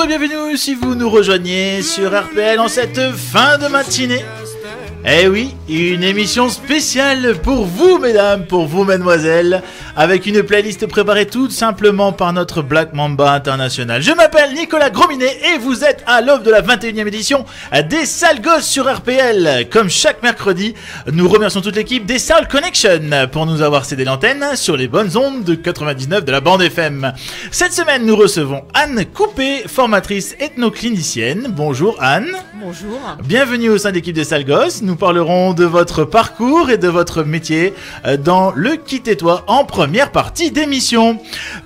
Et bienvenue si vous nous rejoignez sur RPL en cette fin de matinée. Eh oui, une émission spéciale pour vous, mesdames, pour vous, mesdemoiselles, avec une playlist préparée tout simplement par notre Black Mamba International. Je m'appelle Nicolas Grominet et vous êtes à l'aube de la 21e édition des Sales Gosses sur RPL. Comme chaque mercredi, nous remercions toute l'équipe des Sales Connection pour nous avoir cédé l'antenne sur les bonnes ondes de 99 de la bande FM. Cette semaine, nous recevons Anne Coupé, formatrice ethnoclinicienne. Bonjour Anne. Bonjour. Bienvenue au sein de l'équipe des Sales Gosses. Nous parlerons de votre parcours et de votre métier euh, dans le Kit et toi en première partie d'émission.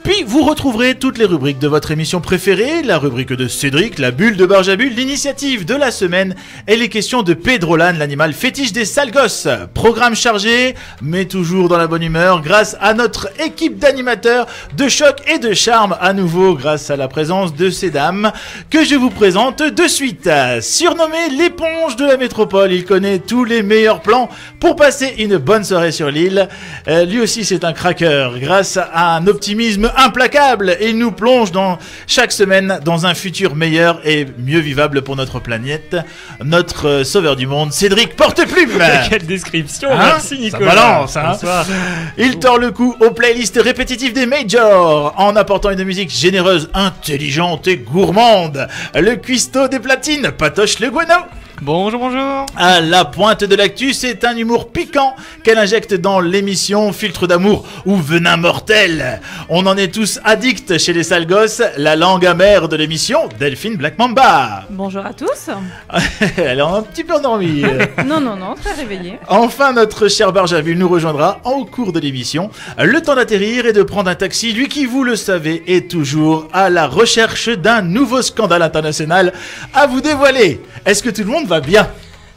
Puis vous retrouverez toutes les rubriques de votre émission préférée, la rubrique de Cédric, la bulle de Barjabul, l'initiative de la semaine et les questions de Pedrolan, l'animal fétiche des sales gosses. Programme chargé, mais toujours dans la bonne humeur grâce à notre équipe d'animateurs de choc et de charme à nouveau grâce à la présence de ces dames que je vous présente de suite. Surnommé l'éponge de la métropole, il connaît tous les meilleurs plans pour passer une bonne soirée sur l'île. Euh, lui aussi c'est un cracker. Grâce à un optimisme implacable, il nous plonge dans chaque semaine dans un futur meilleur et mieux vivable pour notre planète. Notre euh, sauveur du monde, Cédric Porteplume. Quelle description, Hein merci Ça Nicolas. balance, hein. Bonsoir. Il tord le cou aux playlists répétitives des majors en apportant une musique généreuse, intelligente et gourmande. Le cuistot des platines, Patoche le Guano. Bonjour, bonjour. À la pointe de l'actu, c'est un humour piquant qu'elle injecte dans l'émission Filtre d'amour ou Venin mortel. On en est tous addicts chez les sales gosses, la langue amère de l'émission, Delphine Black Mamba. Bonjour à tous. Elle est un petit peu endormie. Non, non, non, très réveillé. Enfin, notre cher Barjaville nous rejoindra en cours de l'émission. Le temps d'atterrir et de prendre un taxi, lui qui, vous le savez, est toujours à la recherche d'un nouveau scandale international à vous dévoiler. Est-ce que tout le monde va bien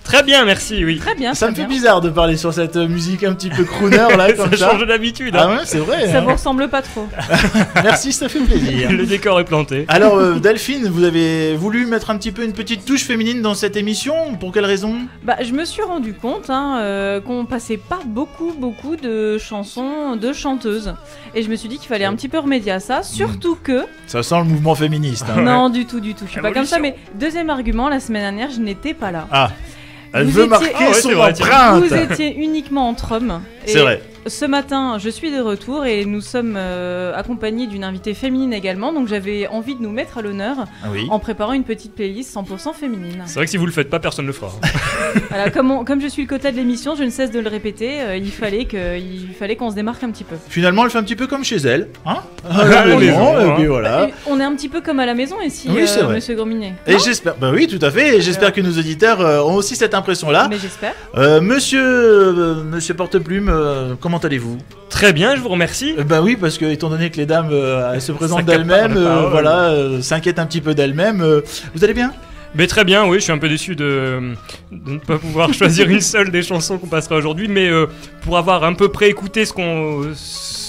Très bien, merci, oui. Très bien. Ça très me fait bien. bizarre de parler sur cette musique un petit peu crooner là, comme ça ça. change d'habitude. Ah hein. ouais, c'est vrai. Ça hein. vous ressemble pas trop. Merci, ça fait plaisir. Le décor est planté. Alors, euh, Delphine, vous avez voulu mettre un petit peu une petite touche féminine dans cette émission. Pour quelle raison? Bah, je me suis rendu compte hein, euh, qu'on passait pas beaucoup, beaucoup de chansons de chanteuses. Et je me suis dit qu'il fallait un petit peu remédier à ça. Surtout que. Ça sent le mouvement féministe. hein. Non, du tout, du tout. Je suis pas comme ça. Mais deuxième argument, la semaine dernière, je n'étais pas là. Ah, elle Vous veut étiez- marquer Ah ouais, son vrai, empreinte. Vous étiez uniquement entre hommes. C'est vrai. Ce matin, je suis de retour et nous sommes euh, accompagnés d'une invitée féminine également. Donc j'avais envie de nous mettre à l'honneur Ah oui. en préparant une petite playlist 100% féminine. C'est vrai que si vous le faites pas, personne le fera. Voilà, comme, on- comme je suis le quota de l'émission, je ne cesse de le répéter, euh, il fallait que- il fallait qu'on se démarque un petit peu. Finalement, elle fait un petit peu comme chez elle. Hein À la maison, maison, et hein. voilà. On est un petit peu comme à la maison ici, Oui, euh, vrai. monsieur Grominet. Et j'espère, bah oui, tout à fait. Et j'espère que nos auditeurs euh, ont aussi cette impression-là. Mais j'espère. Euh, monsieur, euh, monsieur Porteplume, euh, comment allez-vous? Très bien, je vous remercie. Euh, Bah oui, parce que étant donné que les dames euh, elles se présentent d'elles-mêmes, euh, voilà, s'inquiètent un petit peu d'elles-mêmes. vous allez bien? Mais très bien, oui, je suis un peu déçu de, ne pas pouvoir choisir une seule des chansons qu'on passera aujourd'hui, mais euh, pour avoir un peu près écouté ce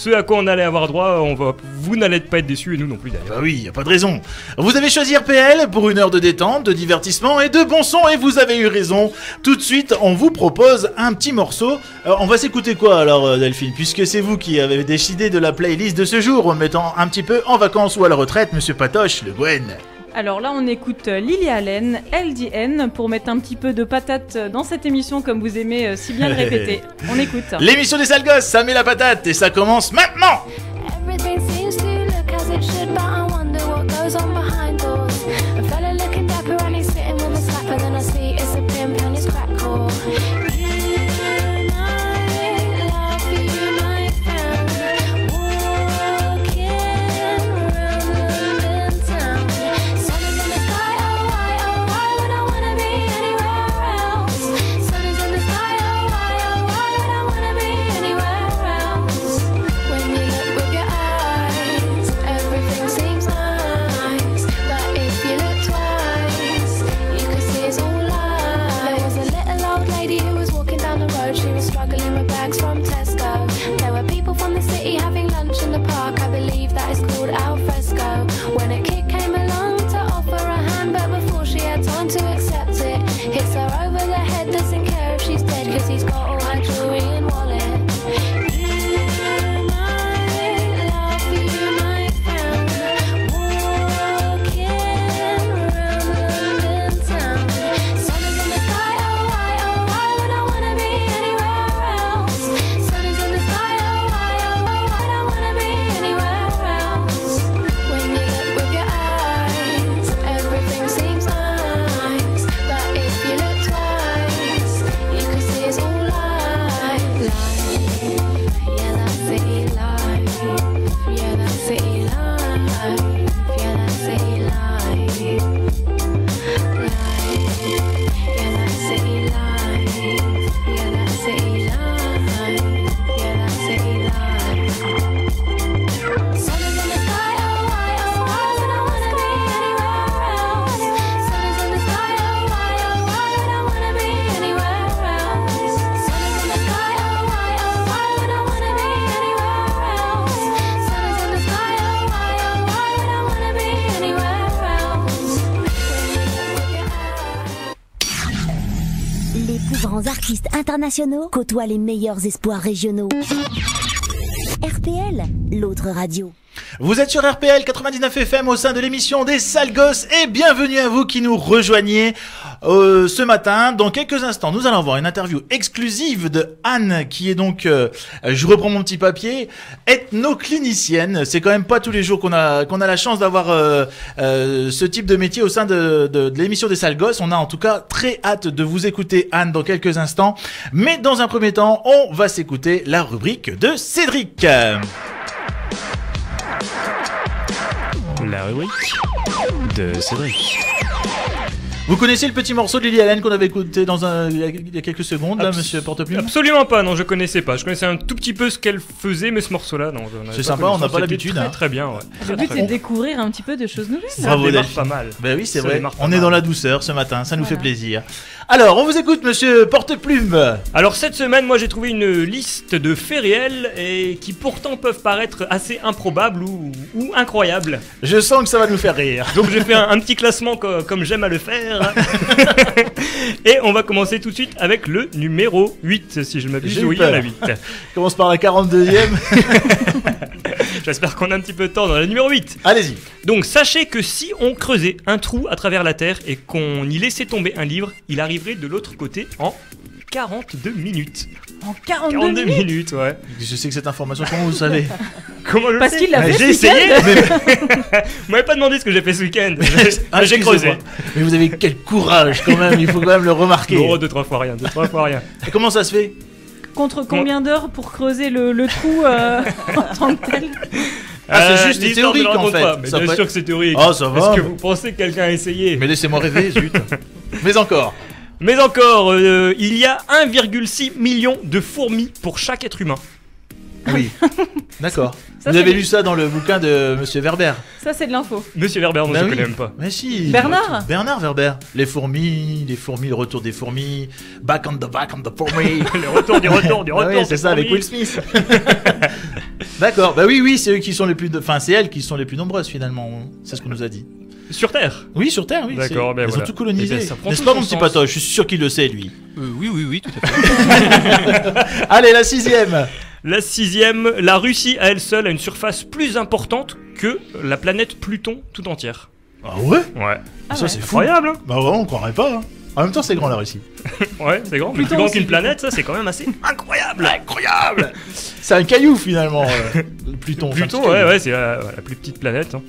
ce à quoi on allait avoir droit, on va, vous n'allez pas être déçus et nous non plus d'ailleurs. Bah oui, y a pas de raison. Vous avez choisi RPL pour une heure de détente, de divertissement et de bon son, et vous avez eu raison. Tout de suite, on vous propose un petit morceau. Euh, on va s'écouter quoi alors, euh, Delphine? Puisque c'est vous qui avez décidé de la playlist de ce jour, en mettant un petit peu en vacances ou à la retraite, Monsieur Patoche, le Gwen. Alors là, on écoute euh, Lily Allen, LDN, pour mettre un petit peu de patate euh, dans cette émission, comme vous aimez euh, si bien le répéter. On écoute. L'émission des sales gosses, ça met la patate, et ça commence maintenant Everything seems to look as it should, but I internationaux côtoient les meilleurs espoirs régionaux. RPL, l'autre radio. Vous êtes sur RPL 99 FM au sein de l'émission des sales gosses et bienvenue à vous qui nous rejoignez euh, ce matin. Dans quelques instants, nous allons avoir une interview exclusive de Anne qui est donc, euh, je reprends mon petit papier, ethnoclinicienne. C'est quand même pas tous les jours qu'on a qu'on a la chance d'avoir euh, euh, ce type de métier au sein de, de, de l'émission des sales gosses. On a en tout cas très hâte de vous écouter Anne dans quelques instants. Mais dans un premier temps, on va s'écouter la rubrique de Cédric. La rubrique de Cédric. Vous connaissez le petit morceau de Lily Allen qu'on avait écouté dans un, il y a- il y a quelques secondes, là, monsieur Porteplume Absolument pas, non, je connaissais pas. Je connaissais un tout petit peu ce qu'elle faisait, mais ce morceau-là, non. C'est pas sympa, on n'a pas l'habitude, Très, hein. très bien, ouais. Le but, c'est de découvrir un petit peu de choses nouvelles. Ça Bravo, démarre pas mal. Ben oui, c'est Ça vrai. On est dans la douceur ce matin, ça nous Voilà. fait plaisir. Alors, on vous écoute, monsieur Porteplume. Alors cette semaine, moi j'ai trouvé une liste de faits réels et qui pourtant peuvent paraître assez improbables ou, ou incroyables. Je sens que ça va nous faire rire. Donc j'ai fait un, un petit classement co- comme j'aime à le faire. et on va commencer tout de suite avec le numéro 8, si je m'abuse. Oui, il y en a peur. 8. Commence par la 42e. J'espère qu'on a un petit peu de temps dans le numéro 8. Allez-y. Donc sachez que si on creusait un trou à travers la Terre et qu'on y laissait tomber un livre, il arriverait de l'autre côté en 42 minutes. En 42, 42 minutes. minutes, ouais. Je sais que cette information, comment vous le savez Comment je Parce qu'il l'a fait J'ai ce week-end. essayé Vous m'avez pas demandé ce que j'ai fait ce week-end. Ah, j'ai creusé. Mais vous avez quel courage quand même, il faut quand même le remarquer. Non, deux, trois fois rien, deux, trois fois rien. Et comment ça se fait? Contre combien d'heures pour creuser le, le trou euh, en tant que tel Ah, c'est juste l'histoire ne théorique, le en fait. pas, mais Ça bien peut sûr que c'est théorique. Ah, ça va. Est-ce que vous pensez que quelqu'un a essayé? Mais laissez-moi rêver, zut. Mais encore. Mais encore, euh, il y a 1,6 million de fourmis pour chaque être humain. Oui. D'accord. Vous avez lu ça dans le bouquin de monsieur Werber Ça, c'est de l'info. Monsieur Werber, non, Bah je oui. connais même pas. Mais si. Bernard Bernard Werber. Les fourmis, les fourmis, le retour des fourmis. Back on the back on the fourmis. Le retour du retour du Ah retour. oui, c'est ça avec. Will Smith. D'accord. Bah oui, oui, c'est eux qui sont les plus, enfin c'est elles qui sont les plus nombreuses finalement. C'est ce qu'on nous a dit. Sur Terre. Oui, sur Terre, oui. D'accord, c'est- ben Ils voilà. ont tout colonisé. Eh ben, ça prend N'est-ce tout pas son mon petit sens. patoche? Je suis sûr qu'il le sait lui. Euh, oui, oui, oui, tout à fait. Allez, la sixième. La sixième, la Russie à elle seule a une surface plus importante que la planète Pluton tout entière. Ah ouais? Ouais. Ah Ça ouais. c'est fou. Incroyable, hein Bah ouais, on croirait pas. hein. En même temps, c'est grand la Russie. Ouais, c'est grand. Mais Pluton plus grand aussi, qu'une planète, ça c'est quand même assez incroyable. Incroyable. C'est un caillou finalement. euh, Pluton. Pluton, petit ouais, caillou. ouais, c'est la, la plus petite planète. hein.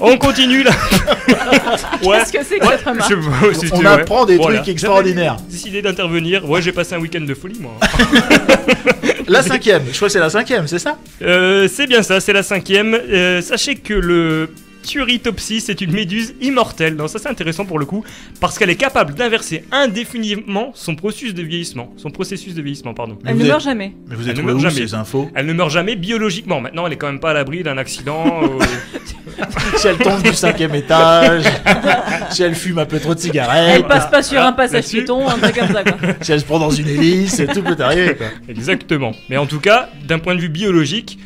On continue là. ouais. Qu'est-ce que c'est que cette remarque Je- On ouais. apprend des Voilà. trucs extraordinaires. J'avais décidé d'intervenir. Ouais, j'ai passé un week-end de folie, moi. La cinquième. Je crois que c'est la cinquième, c'est ça? Euh, c'est bien ça, c'est la cinquième. Euh, sachez que le Turritopsis est une méduse immortelle. Non, ça c'est intéressant pour le coup, parce qu'elle est capable d'inverser indéfiniment son processus de vieillissement. Son processus de vieillissement, pardon. Mais Elle ne meurt jamais. Mais vous êtes Elle ne meurt jamais. ces infos? Elle ne meurt jamais biologiquement. Maintenant, elle est quand même pas à l'abri d'un accident. euh, Si elle tombe du cinquième étage, si elle fume un peu trop de cigarettes, Elle passe pas sur Ah, un passage piéton, un truc comme ça quoi. si elle se prend dans une hélice, tout peut arriver. Quoi. Exactement. Mais en tout cas, d'un point de vue biologique,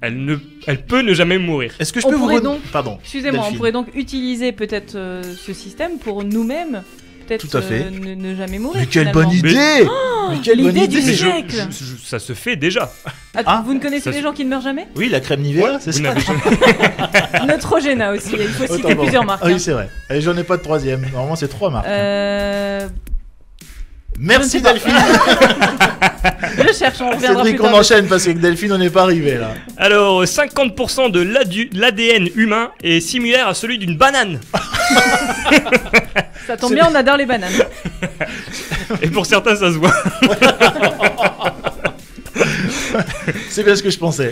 elle, ne, elle peut ne jamais mourir. Est-ce que je On peux vous pourrait re- donc- Pardon. Excusez-moi, on pourrait donc utiliser peut-être euh, ce système pour nous-mêmes, peut-être Tout à fait. euh, ne, ne jamais mourir. Mais quelle finalement. bonne idée Mais quelle bonne l'idée du idée je- siècle. je- je- ça se fait déjà. Ah, Ah, vous ne connaissez se- gens qui ne meurent jamais Oui, la crème Nivea, c'est ça Neutrogena aussi, il faut citer plusieurs marques. Ah oui, hein. c'est vrai. Et j'en ai pas de troisième. Normalement, c'est trois marques. Euh, Merci. Delphine. je cherche, on reviendra Cédric, plus on tard. enchaîne parce qu'avec Delphine, on n'est pas arrivé là. Alors, 50% de l'ADN humain est similaire à celui d'une banane. Ça tombe bien, on adore les bananes. Et pour certains, ça se voit. C'est bien ce que je pensais.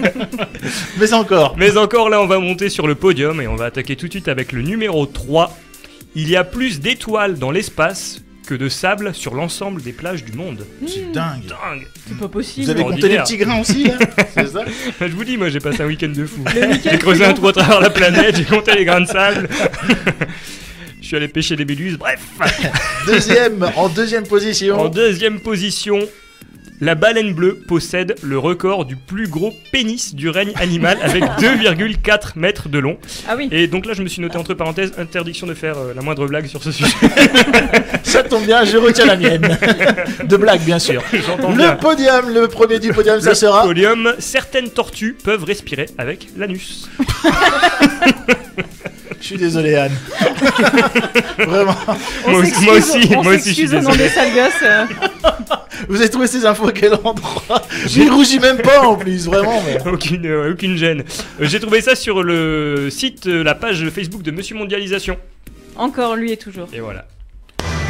Mais encore. Mais encore là, on va monter sur le podium et on va attaquer tout de suite avec le numéro 3. Il y a plus d'étoiles dans l'espace que de sable sur l'ensemble des plages du monde. C'est dingue. Dingue C'est pas possible. Vous avez compté les Ordinaire. petits grains aussi là C'est ça Je vous dis, moi j'ai passé un week-end de fou. J'ai creusé un trou à travers la planète, j'ai compté les grains de sable. Je suis allé pêcher des méduses, bref. Deuxième, en deuxième En position. deuxième position, La baleine bleue possède le record du plus gros pénis du règne animal avec 2,4 mètres de long. Ah oui. Et donc là, je me suis noté entre parenthèses interdiction de faire euh, la moindre blague sur ce sujet. Ça tombe bien, je retiens la mienne. De blague, bien sûr. J'entends Le bien. podium, le premier du podium, ça Le sera. podium, certaines tortues peuvent respirer avec l'anus. Je suis désolé, Anne. Vraiment. On Moi aussi- moi aussi, on moi aussi, je suis s'excuse au nom désolé. des sales gosses. euh. Vous avez trouvé ces infos à quel endroit J'ai rougi même pas en plus, vraiment. Mais... Aucune, euh, aucune gêne. Euh, J'ai trouvé ça sur le site, euh, la page Facebook de Monsieur Mondialisation. Encore lui et toujours. Et voilà.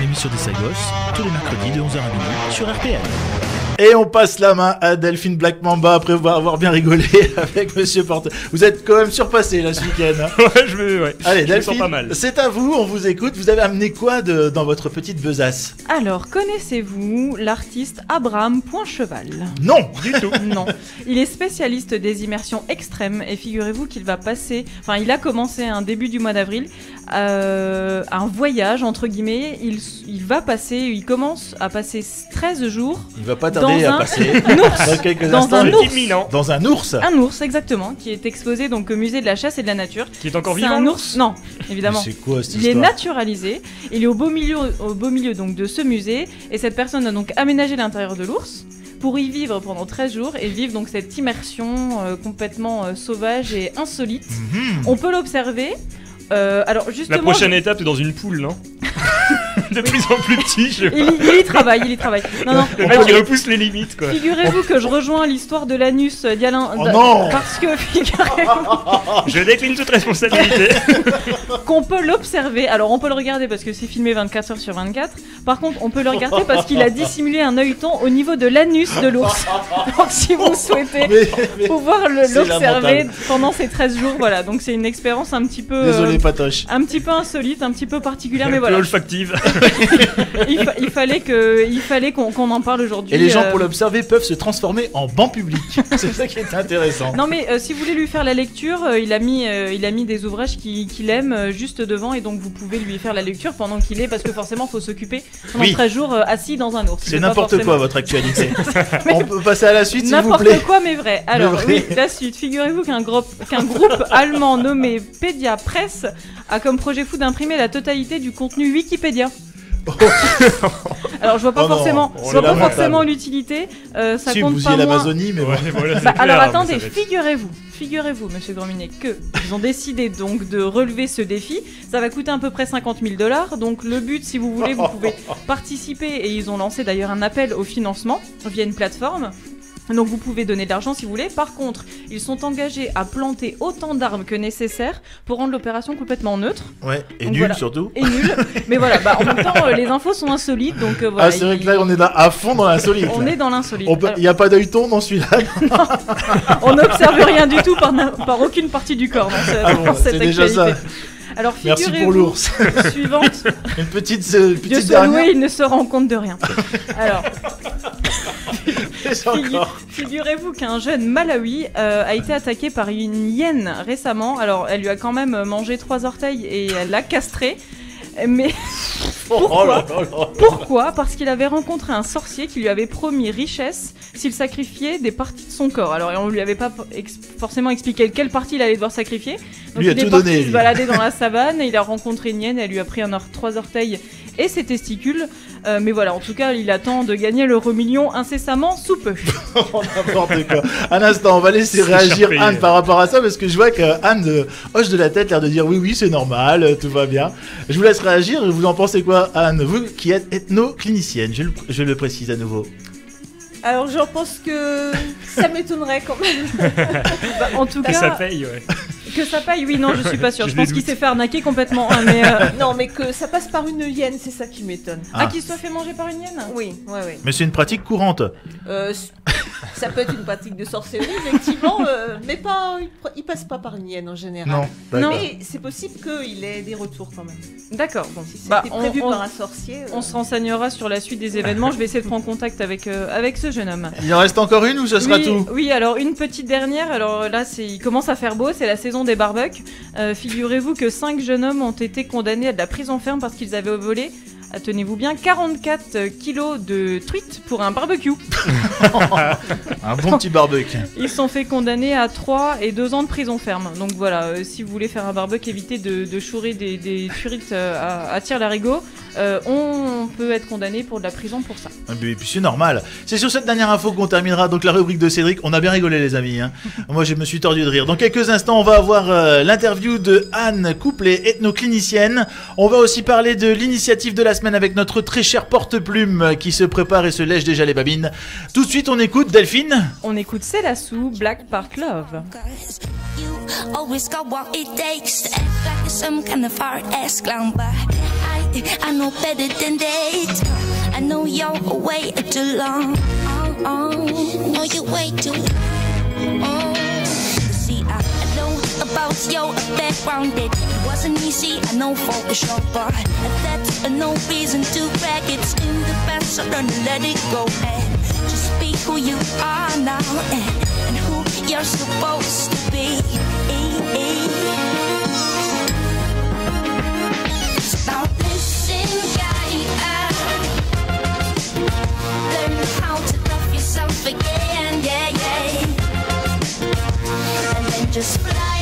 L'émission des Sagos, tous les mercredis de 11h à midi sur RPL. Et on passe la main à Delphine Black Mamba après avoir bien rigolé avec Monsieur Porte. Vous êtes quand même surpassé là ce week-end. hein. Ouais, je me, ouais. Allez, Je Delphine, pas mal. c'est à vous, on vous écoute. Vous avez amené quoi de- dans votre petite besace? Alors, connaissez-vous l'artiste Abraham Poincheval? Non Du tout. Non. Il est spécialiste des immersions extrêmes et figurez-vous qu'il va passer, enfin il a commencé un début du mois d'avril, euh, un voyage entre guillemets. Il, il va passer, il commence à passer 13 jours. Il va pas Dans à un- passer ours. dans quelques Dans instants. un ours. imminent. Dans un ours Un ours exactement, qui est exposé donc au musée de la chasse et de la nature. Qui est encore C'est vivant un ours Non, évidemment. C'est quoi cette Il est naturalisé, il est au beau milieu, au beau milieu donc de ce musée, et cette personne a donc aménagé l'intérieur de l'ours pour y vivre pendant 13 jours et vivre donc cette immersion euh, complètement euh, sauvage et insolite. Mhm. On peut l'observer. Euh, alors justement, La prochaine étape, c'est dans une poule, non De plus en plus petit, je... il, y- il y travaille, il y travaille. Non, non. Le mec, il repousse les limites, quoi. Figurez-vous que je rejoins l'histoire de l'anus d'Alain. Oh non Parce que figurez-vous Je décline toute responsabilité. qu'on peut l'observer. Alors on peut le regarder parce que c'est filmé 24 heures sur 24. Par contre, on peut le regarder parce qu'il a dissimulé un œilleton au niveau de l'anus de l'ours. Donc si vous souhaitez Mais- mais- pouvoir le- C'est l'observer pendant ces 13 jours, voilà. Donc c'est une expérience un petit peu euh, Désolé, Patoche. un petit peu insolite, un petit peu particulière, mais Un peu voilà. olfactive. Il, fa- il fallait que il fallait qu'on en parle aujourd'hui. Et les gens euh, pour l'observer peuvent se transformer en banc public. C'est ça qui est intéressant. Non mais euh, si vous voulez lui faire la lecture, euh, il a mis euh, il a mis des ouvrages qui- qu'il aime euh, juste devant et donc vous pouvez lui faire la lecture pendant qu'il est parce que forcément faut s'occuper pendant Oui. 13 jours euh, assis dans un ours. C'est n'importe forcément- quoi votre actualité. On peut passer à la suite s'il vous N'importe plaît. quoi mais vrai. Alors vrai. oui, la suite. Figurez-vous qu'un groupe, qu'un groupe allemand nommé Pedia Press a comme projet fou d'imprimer la totalité du contenu Wikipédia. Alors je vois pas Oh forcément, je vois pas forcément l'utilité. euh, ça Si compte vous pas l'Amazonie, mais Ouais, voilà, Bah, clair, alors attendez, figurez-vous, figurez-vous, Monsieur Grandminet, que ils ont décidé donc de relever ce défi. Ça va coûter à peu près 50 000 dollars. Donc le but, si vous voulez, vous pouvez participer et ils ont lancé d'ailleurs un appel au financement via une plateforme. Donc vous pouvez donner de l'argent si vous voulez. Par contre, ils sont engagés à planter autant d'armes que nécessaire pour rendre l'opération complètement neutre Ouais, et Donc nul voilà. surtout. et nulle. Mais voilà, bah, en même temps, euh, les infos sont insolites, donc euh, voilà. ah, c'est vrai que là, on est là, à fond dans l'insolite. on là. est dans l'insolite. Peut- Alors- Il n'y a pas d'œilleton dans celui-là. On n'observe rien du tout par, na- par aucune partie du corps dans, ce- Ah bon, dans cette c'est déjà actualité. ça. Alors Merci pour l'ours. suivante, Une petite, euh, Dieu petite dernière. loué, il ne se rend compte de rien. Alors, figu- figurez-vous qu'un jeune Malawi euh, a été attaqué par une hyène récemment. Alors, elle lui a quand même mangé trois orteils et elle l'a castré. Mais Oh là là là. pourquoi? Parce qu'il avait rencontré un sorcier qui lui avait promis richesse s'il sacrifiait des parties de son corps. Alors, on lui avait pas ex- forcément expliqué quelle partie il allait devoir sacrifier. Donc, Lui a il est tout parti donné, se balader dans la savane et il a rencontré une hyène. Elle lui a pris un or- trois orteils et ses testicules. Euh, mais voilà, en tout cas, il attend de gagner l'euro million incessamment sous peu. Oh, N'importe quoi. Un instant, on va laisser réagir charpé. Anne par rapport à ça parce que je vois que Anne euh, hoche de la tête, l'air de dire oui, oui, c'est normal, euh, tout va bien. Je vous laisse réagir. Vous en pensez quoi, Anne Vous qui êtes ethno-clinicienne, je, le- je le précise à nouveau. Alors j'en pense que ça m'étonnerait quand même. Bah, en tout cas, ça paye, ouais. Que ça paye, oui, non, je suis pas sûre. Je pense qu'il s'est fait arnaquer complètement. hein, mais, euh, Non mais que ça passe par une hyène, c'est ça qui m'étonne. Ah. Ah, qu'il soit fait manger par une hyène? Oui, ouais, ouais. Mais c'est une pratique courante. Euh, c- ça peut être une pratique de sorcellerie, effectivement, euh, mais pas, il pr- il passe pas par une hyène en général. Non. d'accord. Mais c'est possible qu'il ait des retours quand même. D'accord, bon. Si Bah, c'était on- prévu on- par un sorcier. euh, On se renseignera sur la suite des événements. Je vais essayer de prendre contact avec, euh, avec ce jeune homme. Il en reste encore une ou ce sera oui, tout? oui, alors une petite dernière. Alors là, c'est, il commence à faire beau, c'est la saison des barbecues. Euh, figurez-vous que cinq jeunes hommes ont été condamnés à de la prison ferme parce qu'ils avaient volé tenez-vous bien, 44 kilos de truites pour un barbecue. Un bon petit barbecue. Ils sont fait condamner à 3 et 2 ans de prison ferme. Donc voilà, euh, si vous voulez faire un barbecue, évitez de, de chourer des, des truites euh, à, à tire-larigot. Euh, on peut être condamné pour de la prison pour ça. Et puis, puis c'est normal. C'est sur cette dernière info qu'on terminera donc la rubrique de Cédric. On a bien rigolé les amis. hein. Moi je me suis tordu de rire. Dans quelques instants on va avoir euh, l'interview de Anne Couplet, ethnoclinicienne. On va aussi parler de l'initiative de la semaine avec notre très cher porte-plume qui se prépare et se lèche déjà les babines. Tout de suite on écoute Delphine. On écoute Célassou, Black Part Love. Cause you always got what it takes to act like you're some kind of hard ass clown. But I, I know better than that. I know you're way too long. Oh, oh, know you're way too long. See, I, I know about your background. It wasn't easy, I know for sure. But that's no reason to brag. It's in the past, so don't let it go. And just be who you are now. And, and who you're supposed to be. Guy, uh, learn how to love yourself again, yeah, yeah. And then just fly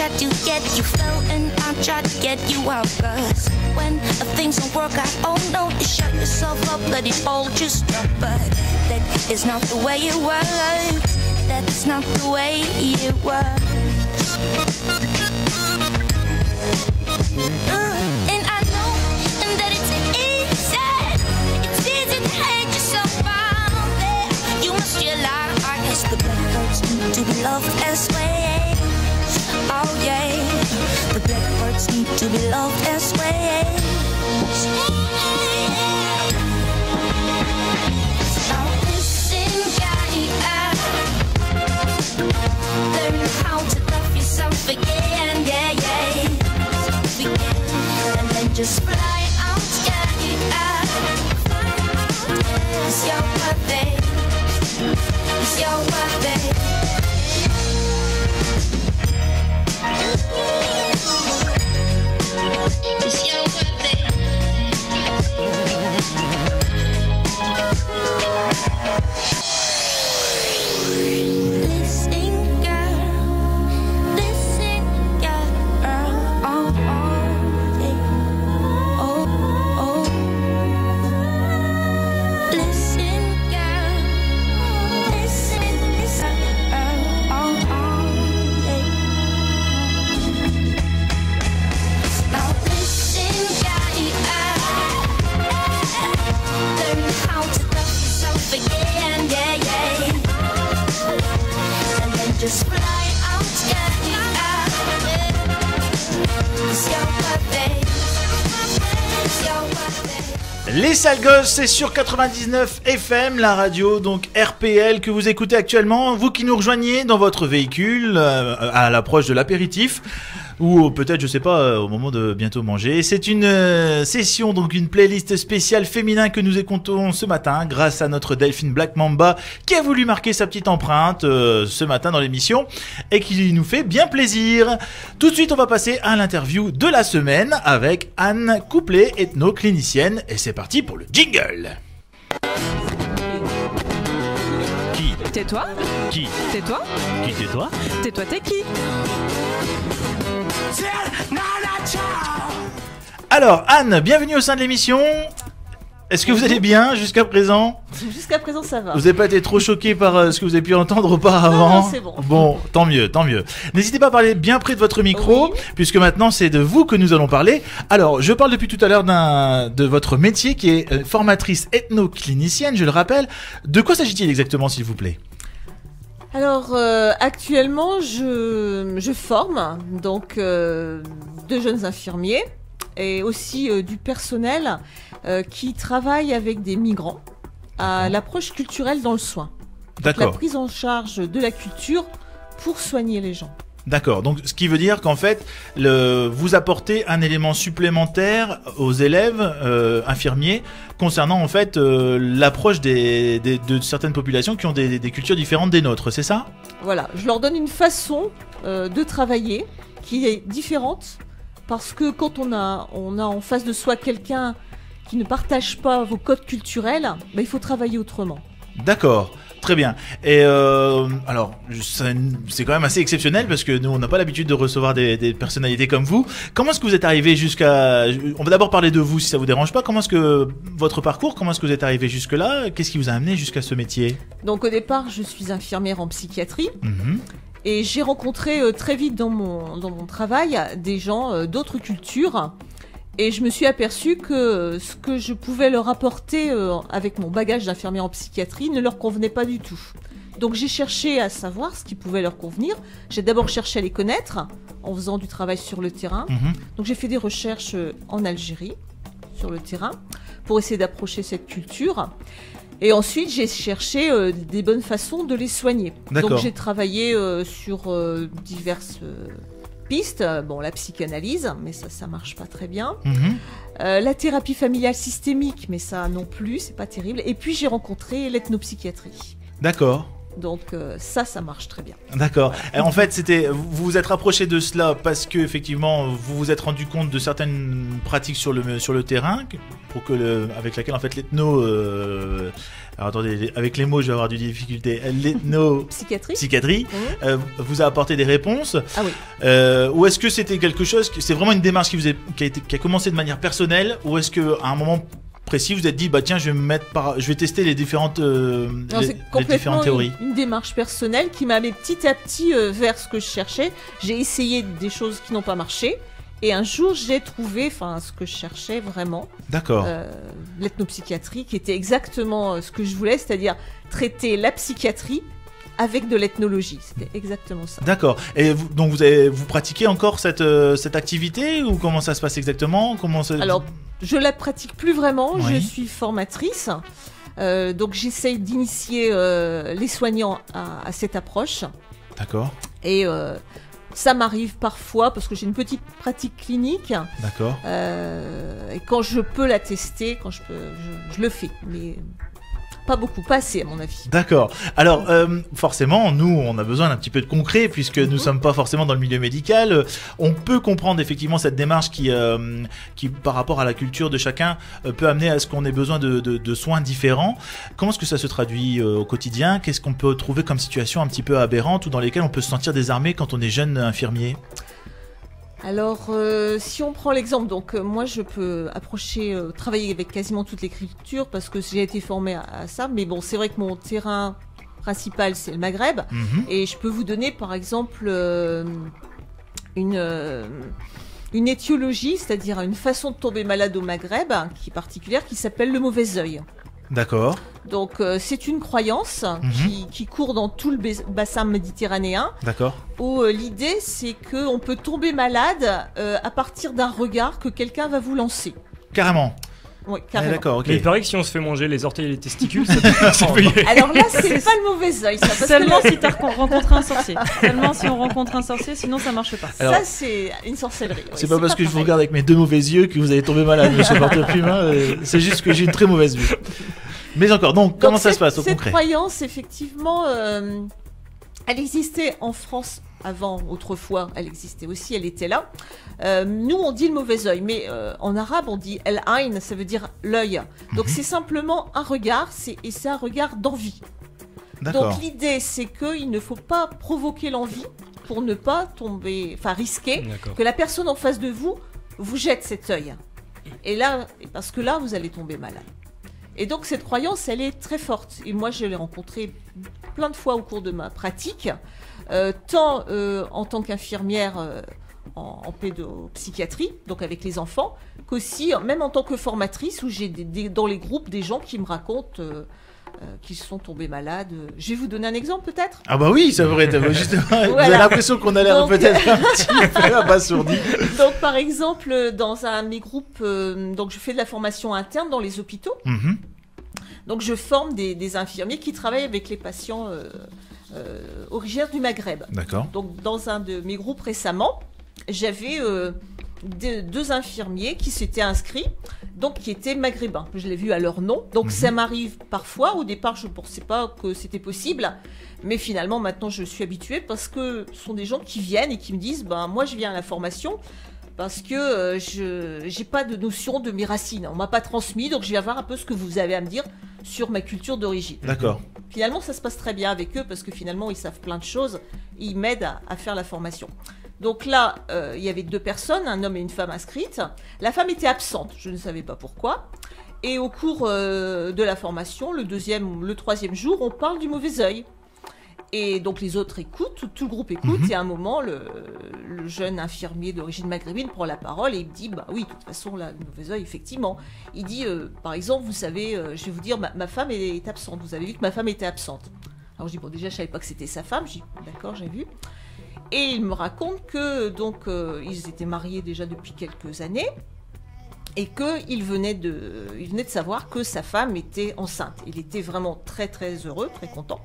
tried to get you fell in, I tried to get you out. Cause when things don't work out, oh no, you shut yourself up, let it all just drop. But is not the way it works. That's not the way it works. And I know that it's easy. It's easy to hate yourself out there. You must realize the blackbirds need to be loved as well. Oh yeah, the blackbirds need to be loved as well. How to love yourself again, yeah, yeah. Begin and then just fly out, yeah. It's your birthday. It's your birthday. Les sales gosses, c'est sur 99 FM, la radio, donc RPL, que vous écoutez actuellement. Vous qui nous rejoignez dans votre véhicule, euh, à l'approche de l'apéritif, ou peut-être, je sais pas, euh, au moment de bientôt manger. C'est une euh, session, donc une playlist spéciale féminin que nous écoutons ce matin, grâce à notre Delphine Black Mamba, qui a voulu marquer sa petite empreinte euh, ce matin dans l'émission, et qui nous fait bien plaisir. Tout de suite, on va passer à l'interview de la semaine avec Anne Couplet, ethno-clinicienne, et c'est parti pour le jingle. Qui? Tais-toi, Qui? Tais-toi, Qui? Tais-toi. Tais-toi, t'es qui? Alors, Anne, bienvenue au sein de l'émission. Est-ce que vous allez bien jusqu'à présent Jusqu'à présent, ça va. Vous n'avez pas été trop choqué par euh, ce que vous avez pu entendre auparavant Non, c'est bon. Bon, tant mieux, tant mieux. N'hésitez pas à parler bien près de votre micro, Oui. puisque maintenant c'est de vous que nous allons parler. Alors, je parle depuis tout à l'heure d'un de votre métier qui est euh, formatrice ethno-clinicienne, je le rappelle. De quoi s'agit-il exactement, s'il vous plaît? Alors, euh, actuellement, je, je forme donc euh, de jeunes infirmiers et aussi euh, du personnel euh, qui travaille avec des migrants à l'approche culturelle dans le soin. La D'accord. prise en charge de la culture pour soigner les gens. D'accord. Donc, ce qui veut dire qu'en fait, le, vous apportez un élément supplémentaire aux élèves euh, infirmiers concernant en fait euh, l'approche des, des- de certaines populations qui ont des, des cultures différentes des nôtres. C'est ça? Voilà, je leur donne une façon euh, de travailler qui est différente parce que quand on a, on a en face de soi quelqu'un qui ne partage pas vos codes culturels, bah, il faut travailler autrement. D'accord. Très bien. Et euh, alors, c'est quand même assez exceptionnel parce que nous, on n'a pas l'habitude de recevoir des, des personnalités comme vous. Comment est-ce que vous êtes arrivé jusqu'à On va d'abord parler de vous, si ça vous dérange pas. Comment est-ce que votre parcours Comment est-ce que vous êtes arrivé jusque là Qu'est-ce qui vous a amené jusqu'à ce métier? Donc au départ, je suis infirmière en psychiatrie Mhm. et j'ai rencontré euh, très vite dans mon, dans mon travail des gens euh, d'autres cultures. Et je me suis aperçue que ce que je pouvais leur apporter euh, avec mon bagage d'infirmière en psychiatrie ne leur convenait pas du tout. Donc j'ai cherché à savoir ce qui pouvait leur convenir. J'ai d'abord cherché à les connaître en faisant du travail sur le terrain. Mhm. Donc j'ai fait des recherches euh, en Algérie, sur le terrain, pour essayer d'approcher cette culture. Et ensuite, j'ai cherché euh, des bonnes façons de les soigner. Donc j'ai travaillé euh, sur euh, diverses pistes. Euh, Bon, la psychanalyse, mais ça, ça marche pas très bien. Mhm. Euh, la thérapie familiale systémique, mais ça non plus, c'est pas terrible. Et puis j'ai rencontré l'ethnopsychiatrie. D'accord. Donc euh, ça, ça marche très bien. D'accord. En fait, c'était vous vous êtes rapproché de cela parce que effectivement vous vous êtes rendu compte de certaines pratiques sur le sur le terrain pour que le, avec laquelle en fait l'ethno euh, alors attendez avec les mots je vais avoir du difficulté l'ethno Psychiatrie euh, vous a apporté des réponses Ah oui. euh, ou est-ce que c'était quelque chose c'est vraiment une démarche qui vous est, qui a, été, qui a commencé de manière personnelle ou est-ce que à un moment précis vous êtes dit bah tiens je vais me mettre par je vais tester les différentes euh, Non, les, différentes théories une, une démarche personnelle qui m'a amené petit à petit euh, vers ce que je cherchais. J'ai essayé des choses qui n'ont pas marché. Et un jour, j'ai trouvé enfin, ce que je cherchais vraiment, d'accord euh, l'ethnopsychiatrie, qui était exactement euh, ce que je voulais, c'est-à-dire traiter la psychiatrie avec de l'ethnologie. C'était exactement ça. D'accord. Et vous, donc vous avez, vous pratiquez encore cette euh, cette activité ou comment ça se passe exactement? Comment ça... Alors, je la pratique plus vraiment, je suis formatrice. Euh, donc, j'essaye d'initier les soignants à- à cette approche. D'accord, Et euh, ça m'arrive parfois parce que j'ai une petite pratique clinique. d'accord. euh, et quand je peux la tester, quand je peux, je, je le fais. Mais pas beaucoup, pas assez à mon avis. D'accord. Alors, euh, forcément, nous, on a besoin d'un petit peu de concret puisque nous Mhm. sommes pas forcément dans le milieu médical. Euh, On peut comprendre effectivement cette démarche qui, euh, qui par rapport à la culture de chacun, peut amener à ce qu'on ait besoin de, de- de soins différents. Comment est-ce que ça se traduit au quotidien? Qu'est-ce qu'on peut trouver comme situation un petit peu aberrante ou dans lesquelles on peut se sentir désarmé quand on est jeune infirmier? Alors, euh, si on prend l'exemple, donc euh, moi je peux approcher, euh, travailler avec quasiment toutes les cultures parce que j'ai été formée à, à ça. Mais bon, c'est vrai que mon terrain principal c'est le Maghreb. Mhm. Et je peux vous donner par exemple une, une étiologie, c'est-à-dire une façon de tomber malade au Maghreb hein, qui est particulière, qui s'appelle le mauvais œil. D'accord. Donc euh, c'est une croyance Mhm. qui, qui court dans tout le bas- bassin méditerranéen, D'accord. où euh, l'idée c'est qu'on peut tomber malade euh, à partir d'un regard que quelqu'un va vous lancer. Carrément. Oui, Ah, carrément. D'accord, ok. Mais il paraît que si on se fait manger les orteils et les testicules, y aller. Alors là, c'est pas le mauvais œil, ça, parce que Seulement là, si t'as rencontré un sorcier. Seulement si on rencontre un sorcier, sinon ça marche pas. Alors- ça c'est une sorcellerie. oui, C'est pas parce que je vous regarde avec mes deux mauvais yeux que vous allez tomber malade, monsieur Porteplumin. euh, C'est juste que j'ai une très mauvaise vue. Mais encore, donc, comment Donc, ça se cette- passe au Cette concret croyance, effectivement, euh, elle existait en France avant, autrefois, elle existait aussi, elle était là. Euh, nous, on dit le mauvais œil, mais euh, en arabe, on dit el ain, ça veut dire l'œil. Donc Mhm. c'est simplement un regard, c'est et c'est un regard d'envie. Donc l'idée, c'est qu'il ne faut pas provoquer l'envie pour ne pas tomber, enfin risquer que la personne en face de vous vous jette cet œil. Et là, parce que là, vous allez tomber malade. Et donc cette croyance, elle est très forte. Et moi, je l'ai rencontrée plein de fois au cours de ma pratique, euh, tant euh, en tant qu'infirmière euh, en, en pédopsychiatrie, donc avec les enfants, qu'aussi, même en tant que formatrice, où j'ai dans les groupes des gens qui me racontent euh, euh, qu'ils sont tombés malades. Je vais vous donner un exemple peut-être? Ah bah oui, ça être justement. Vous avez Voilà. l'impression qu'on a l'air peut-être un petit peu abasourdi. Donc par exemple, dans un de mes groupes, euh, donc je fais de la formation interne dans les hôpitaux. Mhm. Donc je forme des, des infirmiers qui travaillent avec les patients euh, euh, originaire du Maghreb. D'accord. Donc, dans un de mes groupes récemment, j'avais euh, deux, deux infirmiers qui s'étaient inscrits, donc qui étaient maghrébins. Je l'ai vu à leur nom. Donc, Mhm. ça m'arrive parfois. Au départ, je ne pensais pas que c'était possible. Mais finalement, maintenant, je suis habituée parce que ce sont des gens qui viennent et qui me disent ben, Moi, je viens à la formation parce que euh, je n'ai pas de notion de mes racines. On m'a pas transmis, donc je vais voir un peu ce que vous avez à me dire sur ma culture d'origine. D'accord. Finalement, ça se passe très bien avec eux parce que finalement, ils savent plein de choses et ils m'aident à, à faire la formation. Donc là, euh, il y avait deux personnes, un homme et une femme inscrites. La femme était absente, je ne savais pas pourquoi. Et au cours euh, de la formation, le deuxième le troisième jour, on parle du mauvais œil. Et donc les autres écoutent, tout, tout le groupe écoute, Mhm. et à un moment, le, le jeune infirmier d'origine maghrébine prend la parole et il me dit, bah oui, de toute façon, là, le mauvais œil, effectivement. Il dit, euh, par exemple, vous savez, euh, je vais vous dire, ma, ma femme est, est absente, vous avez vu que ma femme était absente. Alors je dis, bon, déjà, je savais pas que c'était sa femme, je dis, d'accord, j'ai vu. Et il me raconte que, donc, euh, ils étaient mariés déjà depuis quelques années, et qu'il venait de, il venait de savoir que sa femme était enceinte. Il était vraiment très très heureux, très content.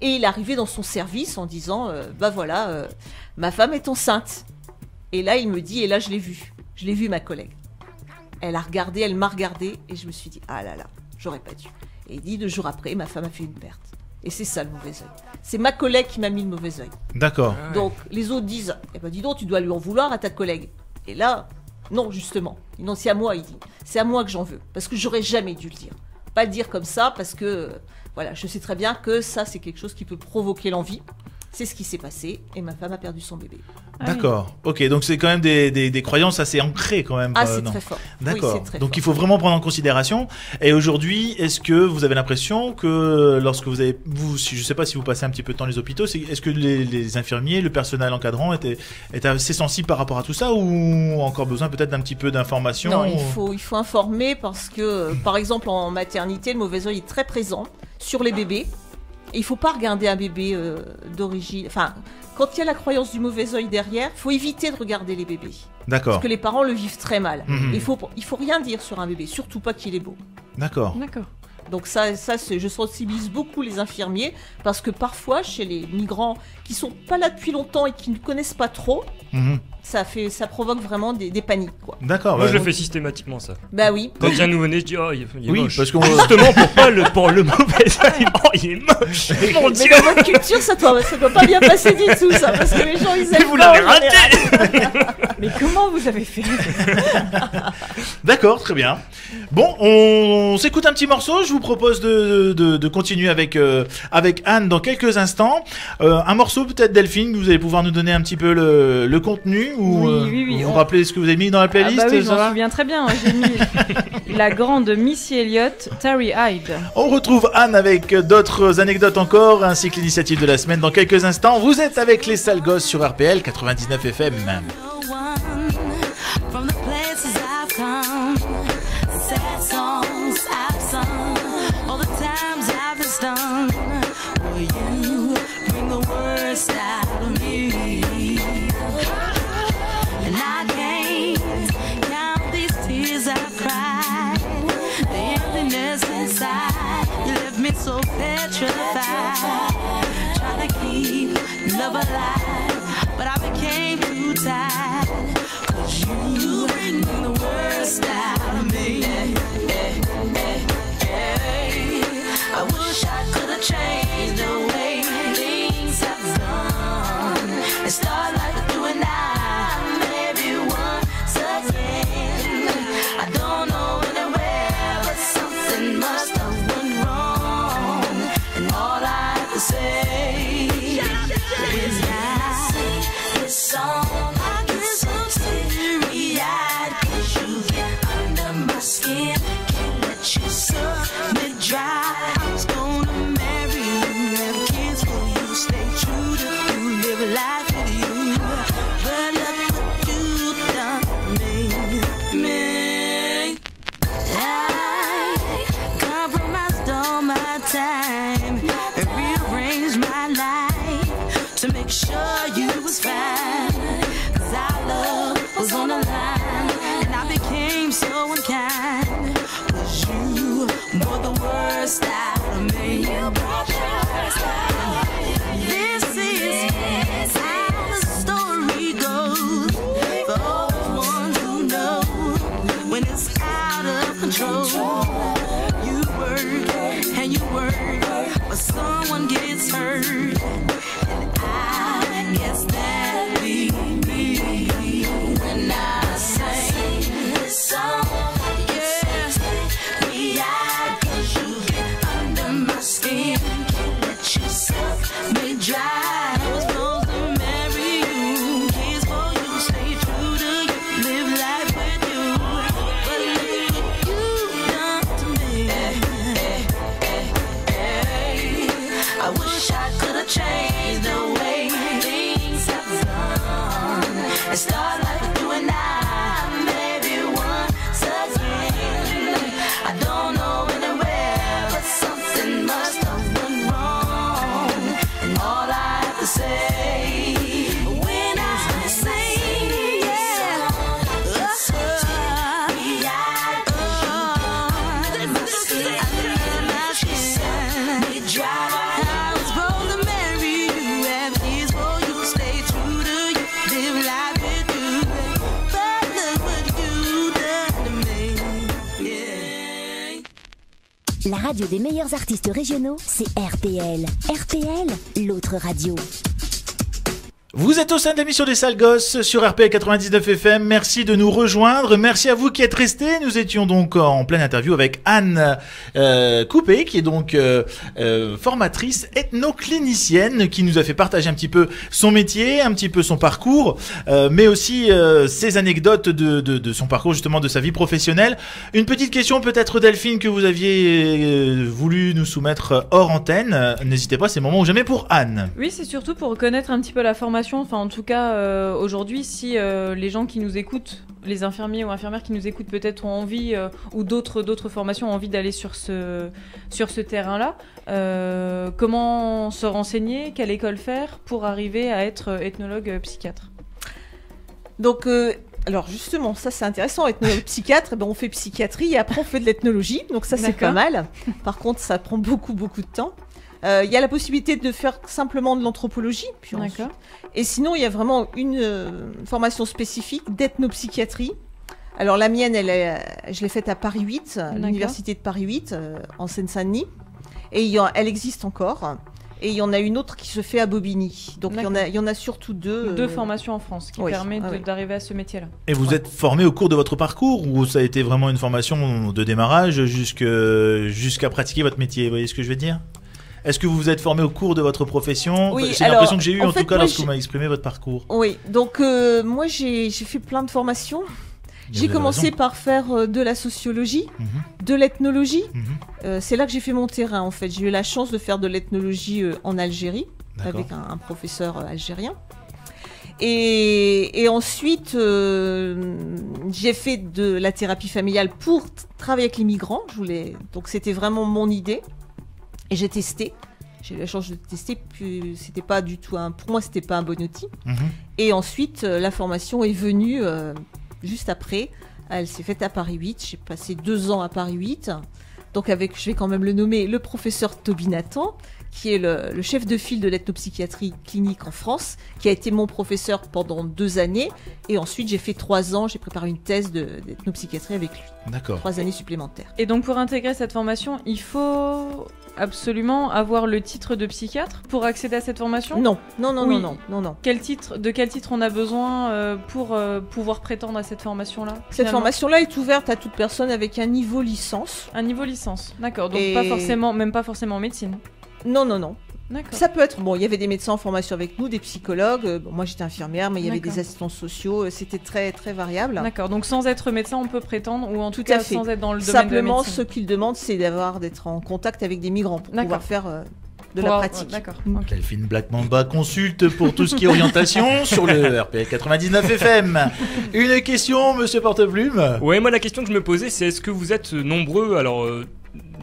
Et il arrivait dans son service en disant, euh, bah voilà, euh, ma femme est enceinte. Et là, il me dit, et là, je l'ai vu, je l'ai vu ma collègue. Elle a regardé, elle m'a regardé, et je me suis dit, ah là là, j'aurais pas dû. Et il dit, deux jours après, ma femme a fait une perte. Et c'est ça le mauvais œil. C'est ma collègue qui m'a mis le mauvais œil. D'accord. Donc les autres disent, eh ben dis donc, tu dois lui en vouloir à ta collègue. Et là, non, justement. Non, c'est à moi, il dit. C'est à moi que j'en veux. Parce que j'aurais jamais dû le dire. Pas le dire comme ça, parce que, euh, voilà, je sais très bien que ça, c'est quelque chose qui peut provoquer l'envie. C'est ce qui s'est passé, et ma femme a perdu son bébé. Ah oui. D'accord. Ok, donc c'est quand même des, des, des croyances assez ancrées quand même. Ah, euh, c'est très fort. D'accord. Donc fort. il faut vraiment prendre en considération. Et aujourd'hui, est-ce que vous avez l'impression que lorsque vous avez, vous, si je sais pas si vous passez un petit peu de temps dans les hôpitaux, est-ce que les, les infirmiers, le personnel encadrant était, était assez sensible par rapport à tout ça ou encore besoin peut-être d'un petit peu d'information Non, il faut, il faut informer parce que, par exemple, en maternité, le mauvais œil est très présent sur les bébés. Et il faut pas regarder un bébé euh, d'origine. Enfin, quand il y a la croyance du mauvais œil derrière, faut éviter de regarder les bébés. D'accord. Parce que les parents le vivent très mal. Mhm. Il faut, il faut rien dire sur un bébé, surtout pas qu'il est beau. D'accord. D'accord. Donc ça, ça c'est- je sensibilise beaucoup les infirmiers parce que parfois chez les migrants qui sont pas là depuis longtemps et qui ne connaissent pas trop, Mhm. ça fait, ça provoque vraiment des, des paniques quoi. D'accord. Moi, ouais, je le fais systématiquement, ça. Bah oui. Quand il y a un nouveau-né, je dis, oh, il est, il est Oui, moche. parce qu'on. Justement, pour pas le, pour le mauvais œil. Oh, il est moche. Mon Mais Dieu. dans votre culture, ça doit, ça doit pas bien passer du tout, ça, parce que les gens, ils aiment vous pas, l'avez raté. Mais comment vous avez fait? D'accord, très bien. Bon, on, s'écoute un petit morceau. Je vous propose de, de, de continuer avec, euh, avec Anne dans quelques instants. Euh, un morceau peut-être Delphine, que vous allez pouvoir nous donner un petit peu le, le contenu ou Oui, euh, oui, oui, vous vous on- rappelez ce que vous avez mis dans la Ah playlist bah oui, je ça m'en va souviens très bien. hein, J'ai mis la grande Missy Elliott, Terry Hyde. On retrouve Anne avec d'autres anecdotes encore, ainsi que l'initiative de la semaine dans quelques instants. Vous êtes avec les sales gosses sur RPL 99 FM. no one from the places I've come. Sad songs I've sung, all the times I've been stung. Will you bring the And I can't count these tears cried. The emptiness inside, left me so petrified. Try to keep love alive, des meilleurs artistes régionaux, c'est RPL. RPL, l'autre radio. Vous êtes au sein de l'émission des sales gosses sur RPL 99 FM. Merci de nous rejoindre. Merci à vous qui êtes restés. Nous étions donc en pleine interview avec Anne euh, Coupé, qui est donc euh, euh, formatrice ethnoclinicienne, qui nous a fait partager un petit peu son métier, un petit peu son parcours, euh, mais aussi euh, ses anecdotes de, de, de son parcours, justement de sa vie professionnelle. Une petite question peut-être Delphine que vous aviez euh, voulu nous soumettre hors antenne. N'hésitez pas, c'est le moment ou jamais pour Anne. Oui, c'est surtout pour connaître un petit peu la formation. Enfin, en tout cas, euh, aujourd'hui, si euh, les gens qui nous écoutent, les infirmiers ou infirmières qui nous écoutent, peut-être ont envie, euh, ou d'autres d'autres formations ont envie d'aller sur ce sur ce terrain-là, comment se renseigner, quelle école faire pour arriver à être ethnologue psychiatre? Donc, alors justement, ça c'est intéressant, ethnologue psychiatre, eh ben, on fait psychiatrie et après on fait de l'ethnologie, donc ça c'est pas mal. Par contre, ça prend beaucoup beaucoup de temps. Euh, Il y a la possibilité de faire simplement de l'anthropologie, puis ensuite- D'accord. Et sinon, il y a vraiment une euh, formation spécifique d'ethnopsychiatrie. Alors la mienne, elle est, je l'ai faite à Paris 8, à l'université de Paris 8, euh, en Seine-Saint-Denis. Et il y en- elle existe encore. Et il y en a une autre qui se fait à Bobigny. Donc il y, en a, il y en a surtout deux. Deux euh, formations en France qui oui, permettent ah oui. d'arriver à ce métier-là. Et vous êtes formé au cours de votre parcours ou ça a été vraiment une formation de démarrage jusqu'à pratiquer votre métier Vous voyez ce que je veux dire? Est-ce que vous vous êtes formé au cours de votre profession? Oui, C'est alors, l'impression que j'ai eue en en, fait, tout cas lorsque vous m'avez exprimé votre parcours. Oui, donc euh, moi j'ai fait plein de formations. J'ai commencé par faire euh, de la sociologie, Mhm, de l'ethnologie. mhm. Euh, c'est là que j'ai fait mon terrain en fait. J'ai eu la chance de faire de l'ethnologie euh, en Algérie avec un, un professeur algérien. Et, et ensuite, euh, j'ai fait de la thérapie familiale pour travailler avec les migrants. Je voulais, donc c'était vraiment mon idée. Et j'ai testé. J'ai eu la chance de tester. Puis c'était pas du tout un, pour moi, c'était pas un bon outil. Mhm. Et ensuite, euh, la formation est venue euh, juste après. Elle s'est faite à Paris 8. J'ai passé deux ans à Paris 8. Donc avec, je vais quand même le nommer, le professeur Toby Nathan, qui est le, le chef de file de l'ethnopsychiatrie clinique en France, qui a été mon professeur pendant deux années. Et ensuite, j'ai fait trois ans, j'ai préparé une thèse de- d'ethnopsychiatrie avec lui. D'accord. Trois années supplémentaires. Et donc pour intégrer cette formation, il faut absolument avoir le titre de psychiatre pour accéder à cette formation? Non, non, non, Oui. non, non, non, non. Quel titre, de quel titre on a besoin euh, pour euh, pouvoir prétendre à cette formation-là Cette formation-là est ouverte à toute personne avec un niveau licence. Un niveau licence, d'accord. Donc Et- pas forcément, même pas forcément en médecine. Non, non, non. Ça peut être. Bon, il y avait des médecins en formation avec nous, des psychologues. euh, bon, moi, j'étais infirmière, mais il y avait des assistants sociaux. euh, C'était très, très variable. D'accord. Donc sans être médecin, on peut prétendre, ou en tout, Tout à cas fait. sans être dans le domaine Simplement, de la ce qu'ils demandent, c'est d'avoir d'être en contact avec des migrants pour D'accord. pouvoir faire euh, de Pour la avoir- pratique. D'accord. Mm. ok. Delphine Black Mamba consulte pour tout ce qui est orientation sur le RPL 99 FM. Une question, monsieur Porteplume Ouais, moi la question que je me posais, c'est est-ce que vous êtes nombreux, alors euh,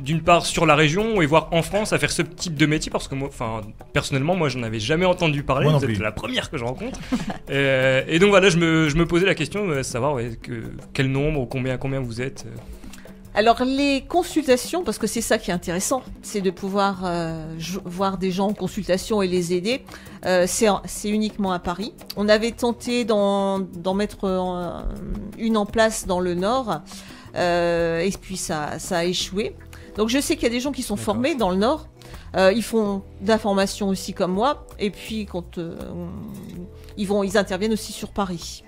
d'une part sur la région et voire en France à faire ce type de métier parce que moi, enfin personnellement, moi j'en avais jamais entendu parler. Moi vous êtes plus. la première que je rencontre. Euh, et donc voilà, je me, je me posais la question de savoir ouais, que, quel nombre, combien, combien vous êtes. euh. Alors, les consultations, parce que c'est ça qui est intéressant, c'est de pouvoir euh, voir des gens en consultation et les aider. euh, c'est en- c'est uniquement à Paris. On avait tenté d'en d'en mettre une en place dans le Nord. Euh, et puis ça, ça a échoué. Donc je sais qu'il y a des gens qui sont formés dans le Nord. Euh, ils font d'informations aussi comme moi. Et puis quand euh, ils vont, ils interviennent aussi sur Paris.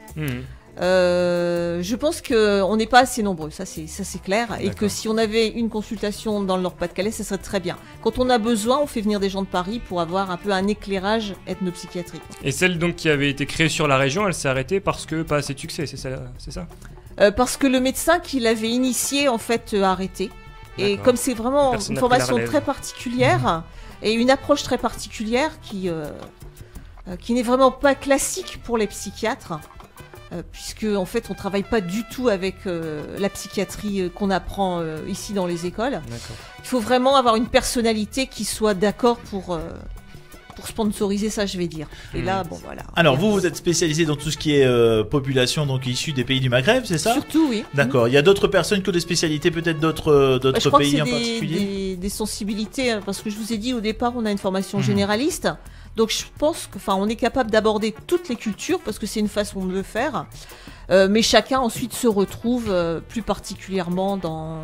Euh, je pense qu'on n'est pas assez nombreux, ça c'est ça c'est clair, et que si on avait une consultation dans le Nord-Pas-de-Calais, ça serait très bien. Quand on a besoin, on fait venir des gens de Paris pour avoir un peu un éclairage ethnopsychiatrique. Et celle donc qui avait été créée sur la région, elle s'est arrêtée parce que pas assez de succès, c'est ça, c'est ça? Euh, parce que le médecin qui l'avait initié en fait euh, a arrêté. Et comme c'est vraiment une formation très particulière et une approche très particulière qui euh, qui n'est vraiment pas classique pour les psychiatres. euh, Puisque en fait on travaille pas du tout avec euh, la psychiatrie qu'on apprend ici dans les écoles. Il faut vraiment avoir une personnalité qui soit d'accord pour pour sponsoriser ça, je vais dire. Et là, bon voilà. Alors vous, vous êtes spécialisé dans tout ce qui est euh, population donc issue des pays du Maghreb, c'est ça? Surtout oui. D'accord. Il y a d'autres personnes qui ont des spécialités, peut-être d'autres euh, Bah, pays en des, particulier? des- des sensibilités, hein, parce que je vous ai dit au départ, on a une formation Mhm. généraliste. Donc je pense que, enfin, on est capable d'aborder toutes les cultures parce que c'est une façon de le faire. Euh, mais chacun ensuite se retrouve euh, plus particulièrement dans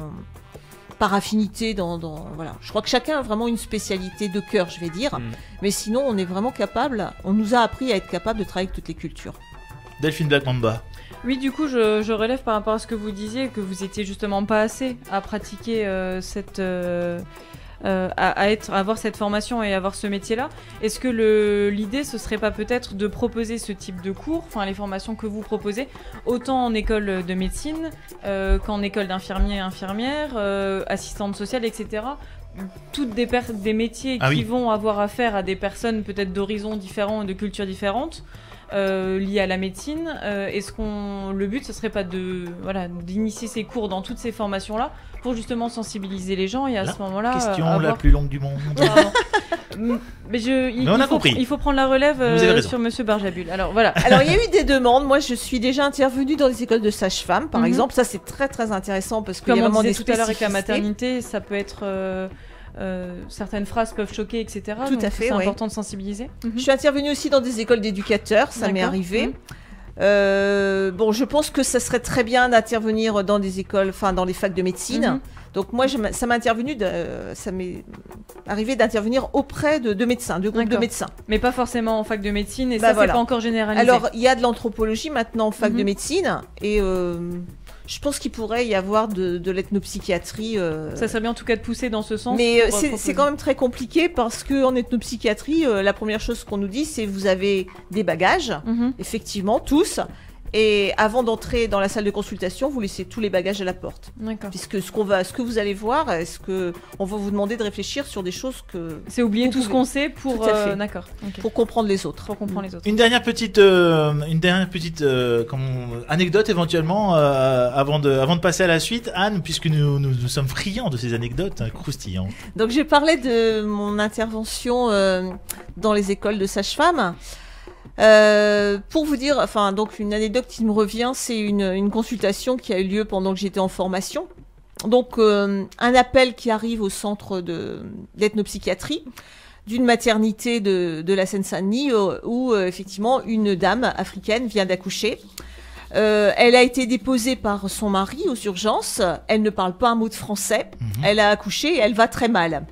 par affinité dans, dans- voilà. Je crois que chacun a vraiment une spécialité de cœur, je vais dire. Mhm. Mais sinon, on est vraiment capable. On nous a appris à être capable de travailler avec toutes les cultures. Delphine Black Mamba. Oui, du coup, je, je relève par rapport à ce que vous disiez, que vous étiez justement pas assez à pratiquer euh, cette. euh, euh, à, à être, à avoir cette formation et avoir ce métier-là. Est-ce que l'idée, ce serait pas peut-être de proposer ce type de cours, enfin les formations que vous proposez, autant en école de médecine euh, qu'en école d'infirmiers, infirmières, euh, assistantes sociales, etc. Toutes des, des métiers Ah qui oui. vont avoir affaire à des personnes peut-être d'horizons différents, de cultures différentes euh, liées à la médecine. Euh, Est-ce qu'on le but ce serait pas de voilà d'initier ces cours dans toutes ces formations là pour justement sensibiliser les gens et à La ce moment-là Question euh, la plus longue du monde. Mais je il, Mais on il a faut, compris. il faut prendre la relève euh, sur Monsieur Barjabul. Alors voilà. Alors, il y a eu des demandes. Moi, je suis déjà intervenue dans des écoles de sages-femmes, par Mhm. exemple. Ça, c'est très, très intéressant parce qu'il y Comme a on vraiment disait des tout à l'heure avec la maternité, ça peut être euh, certaines phrases peuvent choquer, etc. Tout donc à fait, C'est important de sensibiliser. Mhm. Je suis intervenue aussi dans des écoles d'éducateurs, ça m'est arrivé. Mhm. Euh, bon, je pense que ça serait très bien d'intervenir dans des écoles, enfin dans les facs de médecine. Mhm. Donc moi, je ça m'est intervenu, de- ça m'est arrivé d'intervenir auprès de, de médecins, de groupes de D'accord. médecins. Mais pas forcément en fac de médecine et Bah ça voilà. c'est pas encore généralisé. Alors, il y a de l'anthropologie maintenant en fac de médecine et euh, je pense qu'il pourrait y avoir de, de l'ethnopsychiatrie. euh, ça serait bien en tout cas de pousser dans ce sens. Mais euh, euh, c'est quand même très compliqué parce que en ethnopsychiatrie, euh, la première chose qu'on nous dit, c'est vous avez des bagages, Mhm. effectivement, tous. Et avant d'entrer dans la salle de consultation, vous laissez tous les bagages à la porte. D'accord. Puisque ce qu'on va, ce que vous allez voir, est-ce que on va vous demander de réfléchir sur des choses que C'est oublier tout ce qu'on sait pour. Tout à fait. euh, D'accord. pour comprendre les autres. Pour comprendre les autres. Une dernière petite, euh, une dernière petite euh, anecdote éventuellement euh, avant de, avant de passer à la suite, Anne, puisque nous, nous, nous sommes friands de ces anecdotes hein, croustillantes. Donc j'ai parlé de mon intervention euh, dans les écoles de sage-femme. Euh, pour vous dire, enfin donc une anecdote qui me revient, c'est une, une consultation qui a eu lieu pendant que j'étais en formation. Donc euh, un appel qui arrive au centre de d'ethnopsychiatrie d'une maternité de, de la Seine-Saint-Denis euh, où effectivement une dame africaine vient d'accoucher. Euh, elle a été déposée par son mari aux urgences. Elle ne parle pas un mot de français. Mhm. Elle a accouché et elle va très mal.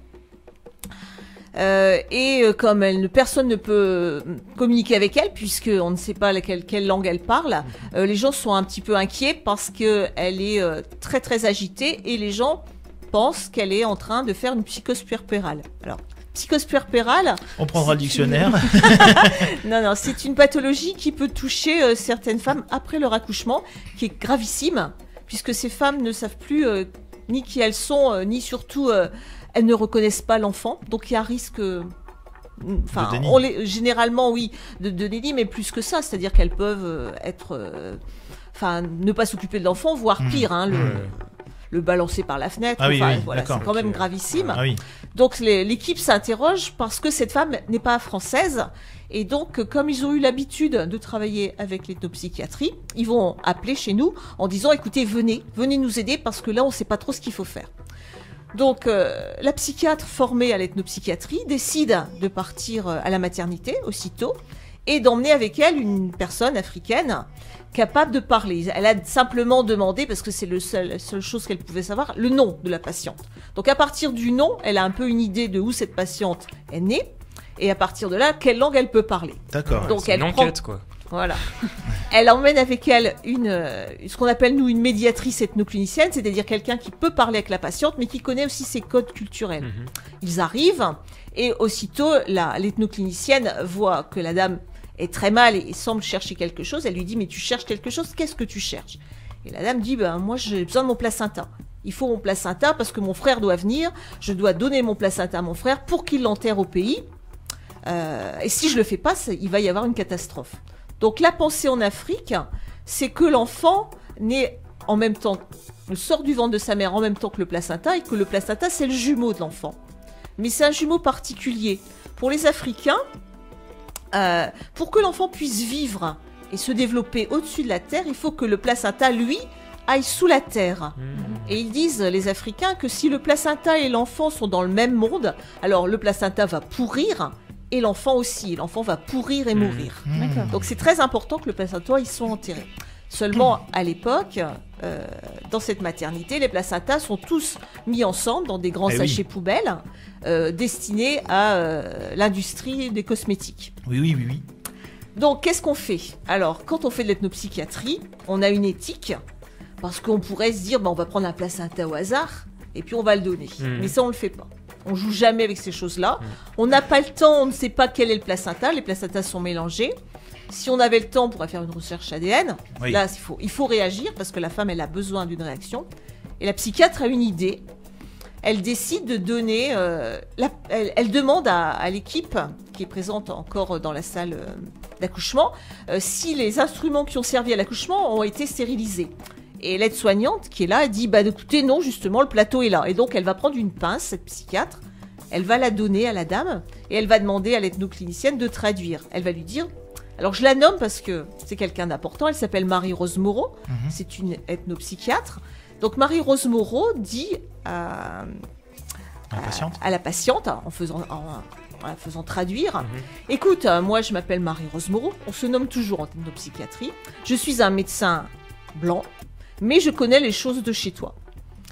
Euh, et euh, comme elle ne, personne ne peut euh, communiquer avec elle, puisque on ne sait pas laquelle, quelle langue elle parle, euh, les gens sont un petit peu inquiets parce que elle est euh, très très agitée et les gens pensent qu'elle est en train de faire une psychose puerpérale. Alors, psychose puerpérale, On prendra le dictionnaire. non, non, c'est une pathologie qui peut toucher certaines femmes après leur accouchement, qui est gravissime, puisque ces femmes ne savent plus ni qui elles sont, ni surtout euh, elles ne reconnaissent pas l'enfant. Donc il y a un risque. euh, Enfin, De déni. on les, généralement oui, de, de déni, mais plus que ça, c'est-à-dire qu'elles peuvent euh, être, euh, enfin, ne pas s'occuper de l'enfant, voire Mhm. pire, hein, le, balancer par la fenêtre. Ah oui, enfin, oui, voilà, d'accord. c'est quand même gravissime. Ah oui. Donc l'équipe s'interroge parce que cette femme n'est pas française. Et donc, comme ils ont eu l'habitude de travailler avec l'ethnopsychiatrie, ils vont appeler chez nous en disant, écoutez, venez, venez nous aider parce que là, on ne sait pas trop ce qu'il faut faire. Donc, euh, la psychiatre formée à l'ethnopsychiatrie décide de partir euh, à la maternité aussitôt et d'emmener avec elle une personne africaine capable de parler. Elle a simplement demandé, parce que c'est le seul, la seule chose qu'elle pouvait savoir, le nom de la patiente. Donc à partir du nom, elle a un peu une idée de où cette patiente est née, et à partir de là, quelle langue elle peut parler. D'accord. Donc C'est elle une prend- enquête, quoi. Voilà. Elle emmène avec elle une, euh, ce qu'on appelle nous une médiatrice ethnoclinicienne, c'est-à-dire quelqu'un qui peut parler avec la patiente, mais qui connaît aussi ses codes culturels. Mhm. Ils arrivent et aussitôt l'ethnoclinicienne voit que la dame est très mal et, et semble chercher quelque chose. Elle lui dit mais tu cherches quelque chose Qu'est-ce que tu cherches? Et la dame dit ben moi j'ai besoin de mon placenta. Il faut mon placenta parce que mon frère doit venir. Je dois donner mon placenta à mon frère pour qu'il l'enterre au pays. Euh, et si je le fais pas, il va y avoir une catastrophe. Donc la pensée en Afrique, c'est que l'enfant naît en même temps, sort du ventre de sa mère en même temps que le placenta, et que le placenta c'est le jumeau de l'enfant. Mais c'est un jumeau particulier. Pour les Africains, euh, pour que l'enfant puisse vivre et se développer au-dessus de la terre, il faut que le placenta, lui, aille sous la terre. Et ils disent, les Africains, que si le placenta et l'enfant sont dans le même monde, alors le placenta va pourrir et l'enfant aussi. L'enfant va pourrir et Mhm. mourir. D'accord. Donc c'est très important que le placenta, ils soient enterrés. Seulement, à l'époque, euh, dans cette maternité, les placentas sont tous mis ensemble dans des grands Eh oui. sachets poubelles euh, destinés à euh, l'industrie des cosmétiques. Oui, oui, oui, oui. Donc, qu'est-ce qu'on fait? Alors, quand on fait de l'ethnopsychiatrie, on a une éthique, parce qu'on pourrait se dire, bah, on va prendre un placenta au hasard, et puis on va le donner. Mhm. Mais ça, on le fait pas. On joue jamais avec ces choses-là. On n'a pas le temps, on ne sait pas quel est le placenta. Les placentas sont mélangés. Si on avait le temps, on pourrait faire une recherche ADN. Oui. Là, il faut, il faut réagir, parce que la femme, elle a besoin d'une réaction. Et la psychiatre a une idée. Elle décide de donner. euh, la- elle, elle demande à, à l'équipe qui est présente encore dans la salle euh, d'accouchement euh, si les instruments qui ont servi à l'accouchement ont été stérilisés. Et l'aide-soignante qui est là, elle dit Bah écoutez, non, justement, le plateau est là. Et donc, elle va prendre une pince, cette psychiatre, elle va la donner à la dame et elle va demander à l'ethnoclinicienne de traduire. Elle va lui dire alors je la nomme parce que c'est quelqu'un d'important, elle s'appelle Marie-Rose Moreau, Mhm. c'est une ethnopsychiatre. Donc Marie-Rose Moreau dit à, La patiente. à la patiente, en faisant, en, en la faisant traduire, écoute, euh, moi je m'appelle Marie-Rose Moreau, on se nomme toujours en ethnopsychiatrie, je suis un médecin blanc, mais je connais les choses de chez toi.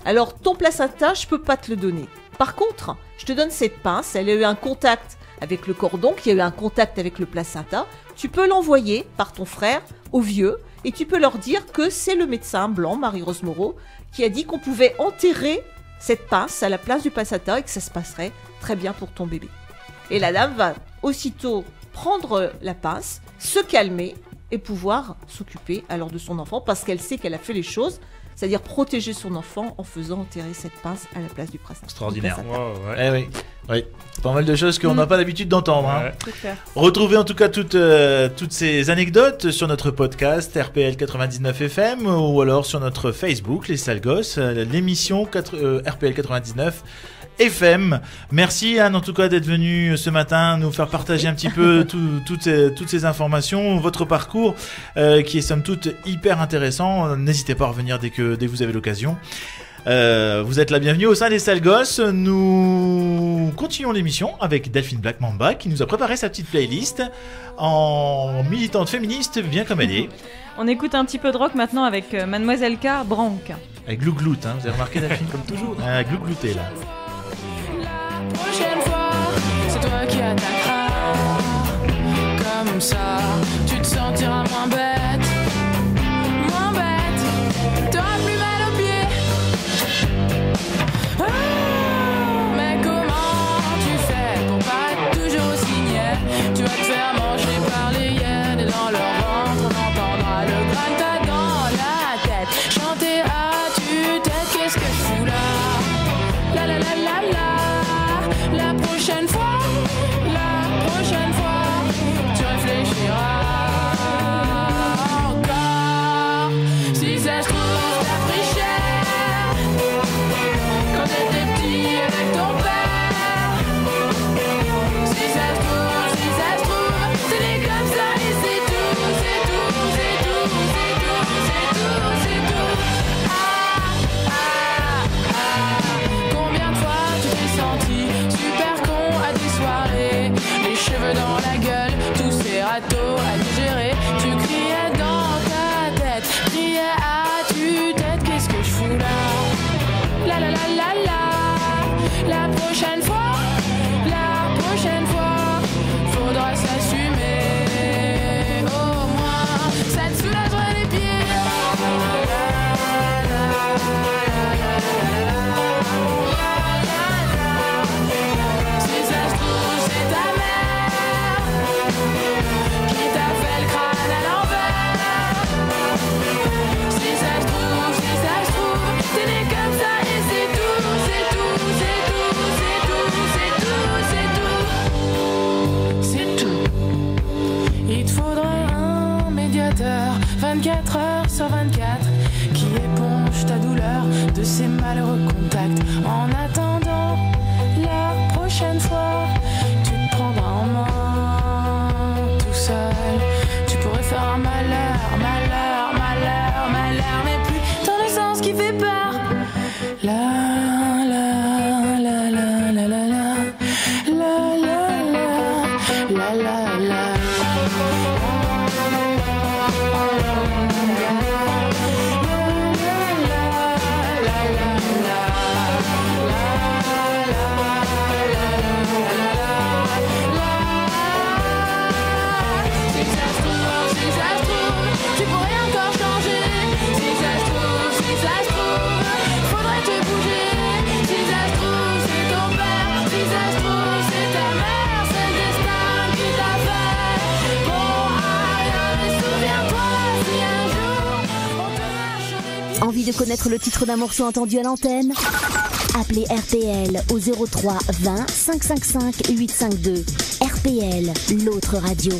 Alors ton placenta, je peux pas te le donner. Par contre, je te donne cette pince, elle a eu un contact avec le cordon, qui a eu un contact avec le placenta. Tu peux l'envoyer par ton frère au vieux et tu peux leur dire que c'est le médecin blanc, Marie-Rose Moreau, qui a dit qu'on pouvait enterrer cette pince à la place du placenta et que ça se passerait très bien pour ton bébé. Et la dame va aussitôt prendre la pince, se calmer et pouvoir s'occuper alors de son enfant parce qu'elle sait qu'elle a fait les choses, c'est-à-dire protéger son enfant en faisant enterrer cette pince à la place du placenta. Extraordinaire. Wow, ouais. Eh oui. oui. Pas mal de choses qu'on Mm. n'a pas l'habitude d'entendre. hein. Ouais. Retrouvez en tout cas toutes, euh, toutes ces anecdotes sur notre podcast RPL 99 FM ou alors sur notre Facebook, Les Sales Gosses, euh, l'émission 4 euh, RPL 99 FM. Merci Anne en tout cas d'être venue ce matin nous faire partager un petit peu tout- toutes, ces, toutes ces informations, votre parcours euh, qui est somme toute hyper intéressant. N'hésitez pas à revenir dès que, dès que vous avez l'occasion. Euh, vous êtes la bienvenue au sein des Sales Gosses. Nous continuons l'émission avec Delphine Black Mamba qui nous a préparé sa petite playlist en militante féministe bien comme elle est. On écoute un petit peu de rock maintenant avec euh, Mademoiselle K. Branque. Avec Glouglout, hein, vous avez remarqué Delphine? Comme toujours. Ah, Glouglouté là. Prochaine fois, c'est toi qui attaqueras. Comme ça, tu te sentiras moins bête. 24 heures sur 24 qui éponge ta douleur de ces malheureux contacts. En attendant la prochaine fois, de connaître le titre d'un morceau entendu à l'antenne Appelez RTL au 03 20 555 852. RPL, l'autre radio.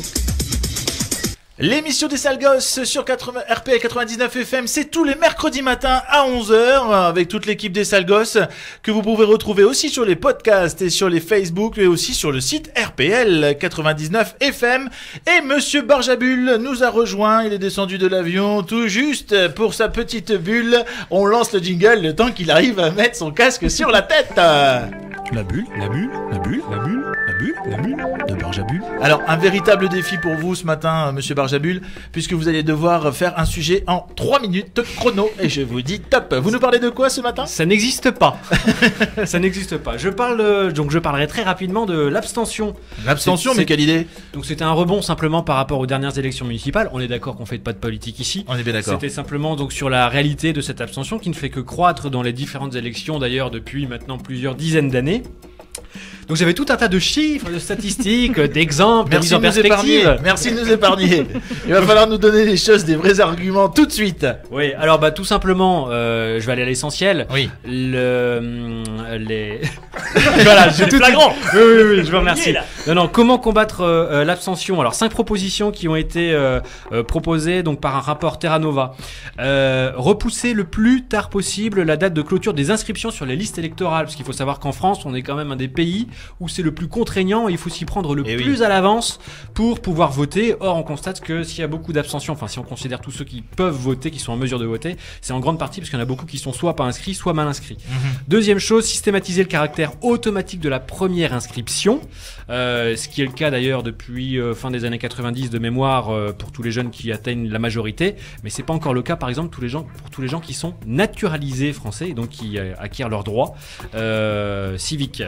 L'émission des sales gosses sur 80, RPL 99 FM, c'est tous les mercredis matins à 11h avec toute l'équipe des sales gosses que vous pouvez retrouver aussi sur les podcasts et sur les Facebook et aussi sur le site RPL 99 FM. Et Monsieur Barjabul nous a rejoint, il est descendu de l'avion tout juste pour sa petite bulle. On lance le jingle le temps qu'il arrive à mettre son casque sur la tête. La bulle, la bulle, la bulle, la bulle, la bulle, la bulle de Barjabul. Alors, un véritable défi pour vous ce matin, euh, monsieur Barjabul, puisque vous allez devoir faire un sujet en 3 minutes chrono. Et je vous dis top. Vous nous parlez de quoi ce matin? Ça n'existe pas. ça n'existe pas. Je parle euh, donc je parlerai très rapidement de l'abstention. L'abstention, mais quelle idée? Donc c'était un rebond simplement par rapport aux dernières élections municipales. On est d'accord qu'on fait pas de politique ici. On est bien d'accord. C'était simplement donc sur la réalité de cette abstention qui ne fait que croître dans les différentes élections d'ailleurs depuis maintenant plusieurs dizaines d'années. Donc j'avais tout un tas de chiffres, de statistiques, d'exemples, de Merci mise en de nous épargner. perspective. Merci de nous épargner. Il va falloir nous donner les choses, des vrais arguments tout de suite. Oui, alors bah tout simplement, euh, je vais aller à l'essentiel. Oui. Le, hum, les. voilà, j'ai tout flagrant. Oui, oui, oui, je vous remercie. Non, non, comment combattre euh, euh, l'abstention? Alors, cinq propositions qui ont été euh, euh, proposées donc par un rapport Terra Nova. Euh, repousser le plus tard possible la date de clôture des inscriptions sur les listes électorales, parce qu'il faut savoir qu'en France, on est quand même un des pays où c'est le plus contraignant et il faut s'y prendre le Eh oui. plus à l'avance pour pouvoir voter. Or, on constate que s'il y a beaucoup d'abstention, enfin si on considère tous ceux qui peuvent voter, qui sont en mesure de voter, c'est en grande partie parce qu'il y en a beaucoup qui sont soit pas inscrits, soit mal inscrits. Deuxième chose, systématiser le caractère automatique de la première inscription, euh, ce qui est le cas d'ailleurs depuis euh, fin des années 90 de mémoire euh, pour tous les jeunes qui atteignent la majorité, mais c'est pas encore le cas par exemple tous les gens, pour tous les gens qui sont naturalisés français et donc qui acquièrent leurs droits civiques.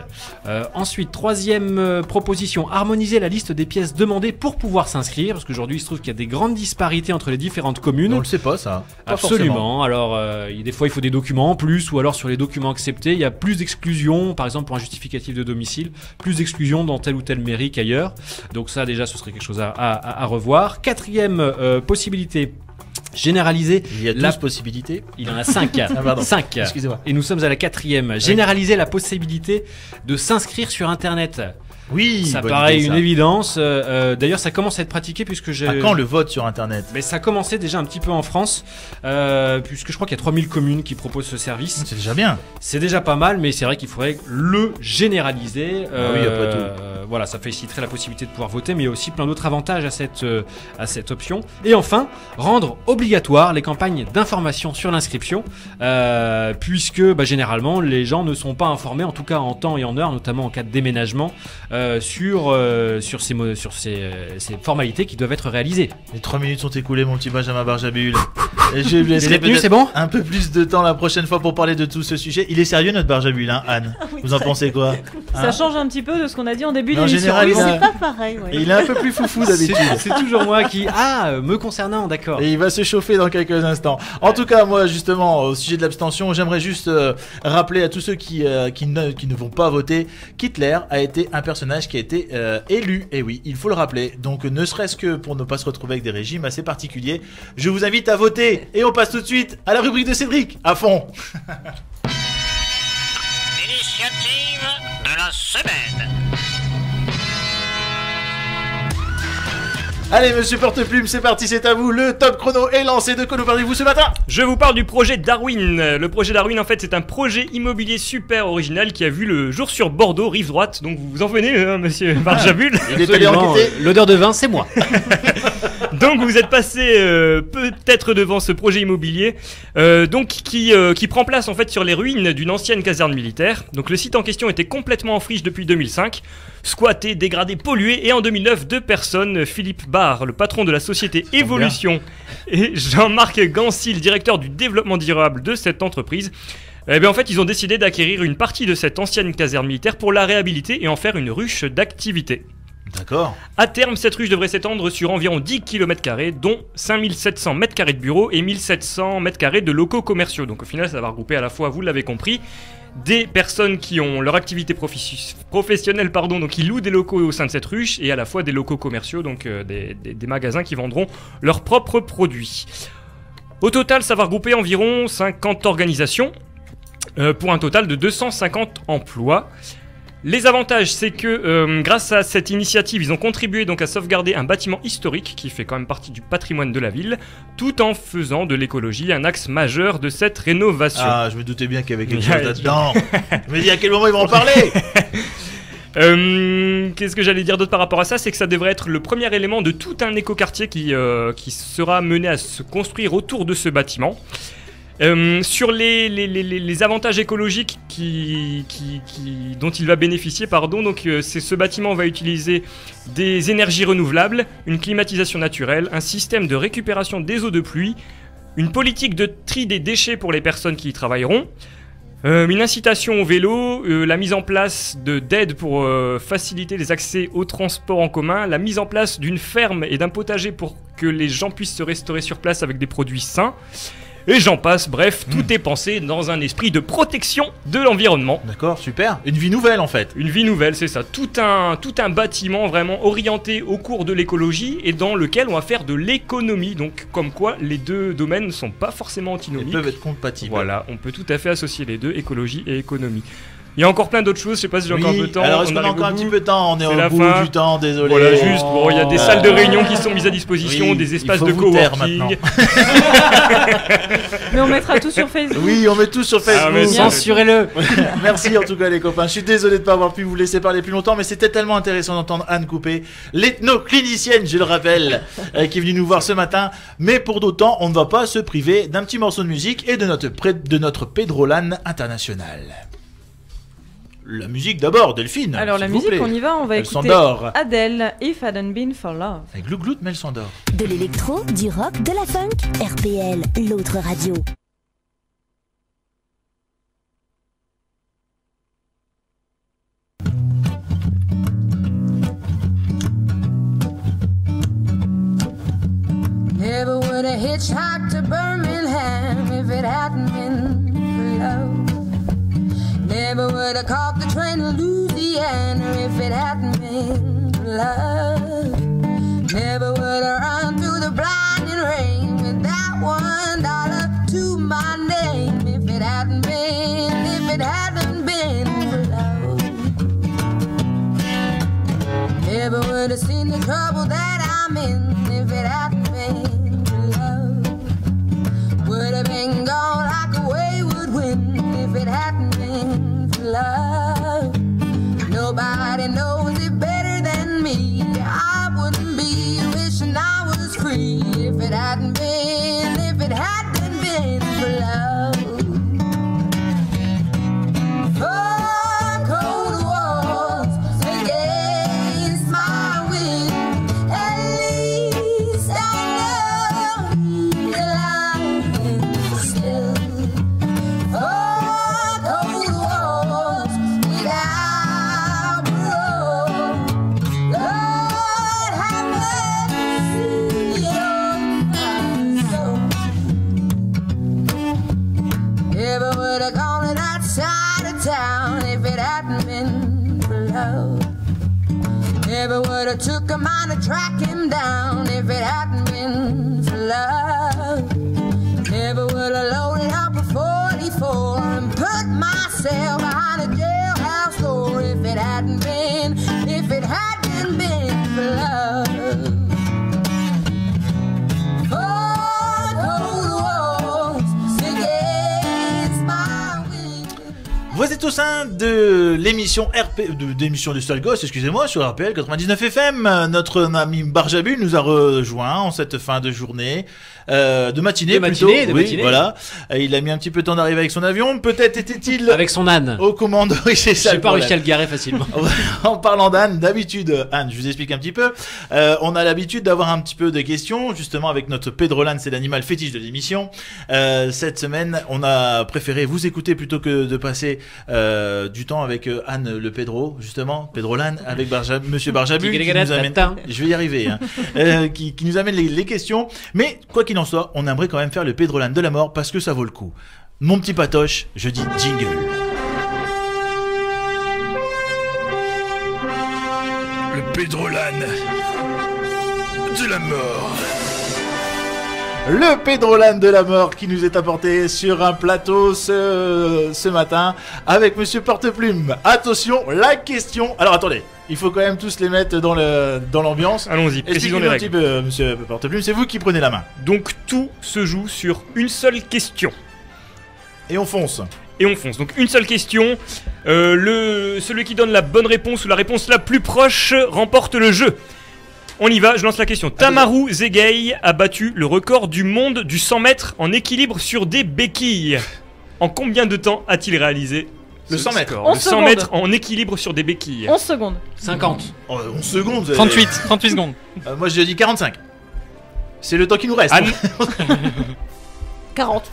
Ensuite, troisième euh, proposition, harmoniser la liste des pièces demandées pour pouvoir s'inscrire, parce qu'aujourd'hui il se trouve qu'il y a des grandes disparités entre les différentes communes. On le sait pas, ça. Pas forcément. Absolument. Alors, euh, des fois, il faut des documents en plus, ou alors sur les documents acceptés, il y a plus d'exclusions, par exemple pour un justificatif de domicile, plus d'exclusions dans telle ou telle mairie qu'ailleurs. Donc ça, déjà, ce serait quelque chose à, à- à- à revoir. Quatrième euh, possibilité. Généraliser Il y a 12 la... possibilités. Il en a 5. Ah, pardon. 5. Excusez-moi. Et nous sommes à la quatrième. Généraliser la possibilité de s'inscrire sur Internet. Oui, ça paraît idée, une ça. évidence. Euh, euh, D'ailleurs, ça commence à être pratiqué puisque j'ai. À quand le vote sur Internet? Mais ça a commencé déjà un petit peu en France, euh, puisque je crois qu'il y a 3000 communes qui proposent ce service. C'est déjà bien. C'est déjà pas mal, mais c'est vrai qu'il faudrait le généraliser. Ah oui, après tout. euh, voilà, ça faciliterait la possibilité de pouvoir voter, mais il y a aussi plein d'autres avantages à cette, euh, à cette option. Et enfin, rendre obligatoire les campagnes d'information sur l'inscription, euh, puisque bah, généralement les gens ne sont pas informés, en tout cas en temps et en heure, notamment en cas de déménagement, euh, sur, euh, sur, ces, sur ces, euh, ces formalités qui doivent être réalisées. Les 3 minutes sont écoulées, mon petit Benjamin Barjabul. Je lui laisserai c'est bon un peu plus de temps la prochaine fois pour parler de tout ce sujet. Il est sérieux, notre Barjabul, hein, Anne Vous en pensez quoi Ça Hein change un petit peu de ce qu'on a dit en début d'émission. Oui, il a- c'est pas pareil. ouais. Et il est un peu plus foufou d'habitude. C'est toujours moi qui... Ah, euh, me concernant, d'accord. Et il va se chauffer dans quelques instants. En tout cas, moi, justement, au sujet de l'abstention, j'aimerais juste euh, rappeler à tous ceux qui, euh, qui, ne, qui ne vont pas voter qu'Hitler a été un personnage qui a été euh, élu. Et oui, il faut le rappeler. Donc, ne serait-ce que pour ne pas se retrouver avec des régimes assez particuliers, je vous invite à voter. Et on passe tout de suite à la rubrique de Cédric. À fond. Allez, monsieur Porte-Plume, c'est parti, c'est à vous. Le top chrono est lancé. De quoi nous parlez-vous ce matin Je vous parle du projet Darwin. Le projet Darwin, en fait, c'est un projet immobilier super original qui a vu le jour sur Bordeaux, rive droite. Donc vous vous en venez, hein, monsieur Barjabul Il est allé Absolument, enquêter. L'odeur de vin, c'est moi. Donc vous êtes passé euh, peut-être devant ce projet immobilier, euh, donc qui, euh, qui prend place en fait sur les ruines d'une ancienne caserne militaire. Donc le site en question était complètement en friche depuis 2005, squatté, dégradé, pollué, et en 2009 deux personnes, Philippe Barre, le patron de la société Evolution, et Jean-Marc Gancy, le directeur du développement durable de cette entreprise. Eh bien, en fait, ils ont décidé d'acquérir une partie de cette ancienne caserne militaire pour la réhabiliter et en faire une ruche d'activité. D'accord. À terme, cette ruche devrait s'étendre sur environ 10 km, dont 5700 m2 de bureaux et 1700 m2 de locaux commerciaux. Donc au final, ça va regrouper à la fois, vous l'avez compris, des personnes qui ont leur activité professi- professionnelle, pardon, donc qui louent des locaux au sein de cette ruche, et à la fois des locaux commerciaux, donc euh, des magasins qui vendront leurs propres produits. Au total, ça va regrouper environ 50 organisations, euh, pour un total de 250 emplois. Les avantages, c'est que euh, grâce à cette initiative, ils ont contribué donc à sauvegarder un bâtiment historique qui fait quand même partie du patrimoine de la ville, tout en faisant de l'écologie un axe majeur de cette rénovation. Ah, je me doutais bien qu'il y avait quelque Il y a- chose là-dedans. Je me dis à quel moment ils vont en parler? Euh, Qu'est-ce que j'allais dire d'autre par rapport à ça? C'est que ça devrait être le premier élément de tout un écoquartier qui, euh, qui sera mené à se construire autour de ce bâtiment. Euh, sur les, avantages écologiques dont il va bénéficier, pardon, donc euh, ce bâtiment va utiliser des énergies renouvelables, une climatisation naturelle, un système de récupération des eaux de pluie, une politique de tri des déchets pour les personnes qui y travailleront, euh, une incitation au vélo, la mise en place de d'aides pour faciliter les accès aux transports en commun, la mise en place d'une ferme et d'un potager pour que les gens puissent se restaurer sur place avec des produits sains. Et j'en passe, bref, tout est pensé dans un esprit de protection de l'environnement. D'accord, super. Une vie nouvelle en fait. Une vie nouvelle, c'est ça. Tout un, tout un bâtiment vraiment orienté au cours de l'écologie et dans lequel on va faire de l'économie. Donc, comme quoi, les deux domaines ne sont pas forcément Ils antinomiques. peuvent être compatibles. Voilà, on peut tout à fait associer les deux, écologie et économie. Il y a encore plein d'autres choses, je sais pas si j'ai Oui, encore un peu de temps. Alors est-ce on qu'on a encore un petit peu de temps On est, C'est au la bout fin. du temps, désolé. Voilà, juste, bon, il y a des Euh, salles de réunion qui sont mises à disposition, oui, des il espaces faut de vous taire coworking. maintenant. Mais on mettra tout sur Facebook. Oui, on met tout sur Facebook. Ah, Bien Censurez-le. Merci en tout cas les copains. Je suis désolé de ne pas avoir pu vous laisser parler plus longtemps, mais c'était tellement intéressant d'entendre Anne Coupé, l'ethno-clinicienne, je le rappelle, euh, qui est venue nous voir ce matin. Mais pour d'autant, on ne va pas se priver d'un petit morceau de musique et de notre, de notre Pedrolan international. La musique d'abord, Delphine. Alors la musique, plaît. on y va, on va Elle écouter s'endort. Adele, If Hadn't Been For Love. Avec Glouglou, mais elle s'endort. De l'électro, du rock, de la funk. RPL, l'autre radio. Never would have hitchhiked to Birmingham if it hadn't been. Never would have caught the train to Louisiana if it hadn't been for love. Never would have run through the blinding rain with that one dollar to my name if it hadn't been, if it hadn't been for love. Never would have seen the trouble that I'm in if it hadn't been for love. Would have been gone like a wayward wind if it hadn't took a mind to track him down êtes au sein de l'émission RP, de, d'émission du Sale Gosse, excusez-moi, sur RPL 99 FM. Notre ami Barjabu nous a rejoint en cette fin de journée, euh, de matinée De plutôt. matinée, de oui, matinée. voilà. Euh, Il a mis un petit peu de temps d'arriver avec son avion. Peut-être était-il Avec son âne. aux commandes. Oui, c'est ça. Le pas réussi à le garer facilement. en parlant d'Anne, d'habitude, Anne, je vous explique un petit peu. Euh, on a l'habitude d'avoir un petit peu de questions, justement avec notre Pedrolan, c'est l'animal fétiche de l'émission. Euh, cette semaine, on a préféré vous écouter plutôt que de passer euh, du temps avec euh, Anne le Pedro, justement, Pedrolan, avec Barja, Monsieur Barjabu, qui nous amène. Je vais y arriver. Hein, euh, qui, qui nous amène les, les questions. Mais quoi qu'il en soit, on aimerait quand même faire le Pedrolan de la mort parce que ça vaut le coup. Mon petit patoche, je dis jingle. Le Pédrolan de la mort. Le Pedrolan de la mort qui nous est apporté sur un plateau ce, ce matin avec Monsieur Porteplume. Attention, la question. Alors attendez, il faut quand même tous les mettre dans le dans l'ambiance. Allons-y, précisons les un règles. petit peu, euh, Monsieur Porteplume. C'est vous qui prenez la main Donc tout se joue sur une seule question. et on fonce. Et on fonce. Donc une seule question. Euh, le, celui qui donne la bonne réponse ou la réponse la plus proche remporte le jeu. On y va, je lance la question. Tamaru Zegei a battu le record du monde du 100 mètres en équilibre sur des béquilles. En combien de temps a-t-il réalisé Le ce 100 mètres. score 11 Le 100 secondes. mètres en équilibre sur des béquilles. 11 secondes. 50. Oh, 11 secondes. vous avez- 38, 38 secondes. Euh, moi je dis 45. C'est le temps qui nous reste. Anne 40.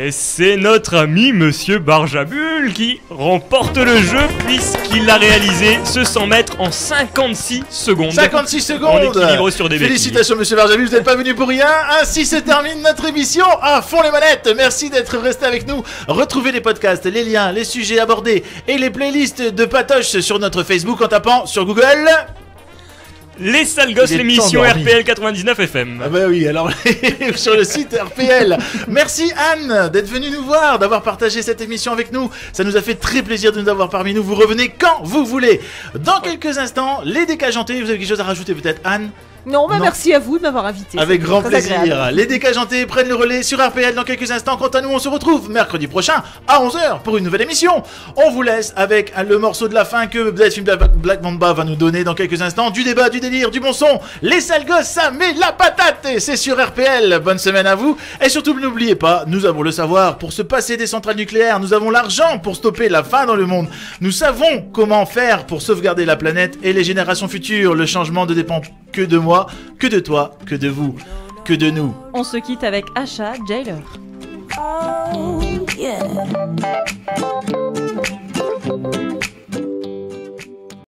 Et c'est notre ami Monsieur Barjabul qui remporte le jeu puisqu'il a réalisé ce 100 mètres en 56 secondes. 56 secondes En équilibre sur des béquilles. Félicitations Monsieur Barjabu, vous n'êtes pas venu pour rien. Ainsi se termine notre émission à fond les manettes. Merci d'être resté avec nous. Retrouvez les podcasts, les liens, les sujets abordés et les playlists de Patoche sur notre Facebook en tapant sur Google. Les sales gosses, l'émission. RPL 99 FM. Ah bah oui, alors sur le site RPL. Merci Anne d'être venue nous voir, d'avoir partagé cette émission avec nous. Ça nous a fait très plaisir de nous avoir parmi nous. Vous revenez quand vous voulez. Dans quelques instants, les décajantés. Vous avez quelque chose à rajouter peut-être Anne? Non, bah Non. merci à vous de m'avoir invité. Avec grand plaisir. agréable. Les décajantés prennent le relais sur RPL dans quelques instants. Quant à nous, on se retrouve mercredi prochain à 11h pour une nouvelle émission. On vous laisse avec le morceau de la fin que Black, Mamba va nous donner dans quelques instants. Du débat, du délire, du bon son. Les sales gosses, ça met la patate. Et c'est sur RPL. Bonne semaine à vous. Et surtout, n'oubliez pas, nous avons le savoir pour se passer des centrales nucléaires. Nous avons l'argent pour stopper la faim dans le monde. Nous savons comment faire pour sauvegarder la planète et les générations futures. Le changement ne dépend que de que de toi, que de vous, que de nous. On se quitte avec Asha Jailer. Oh,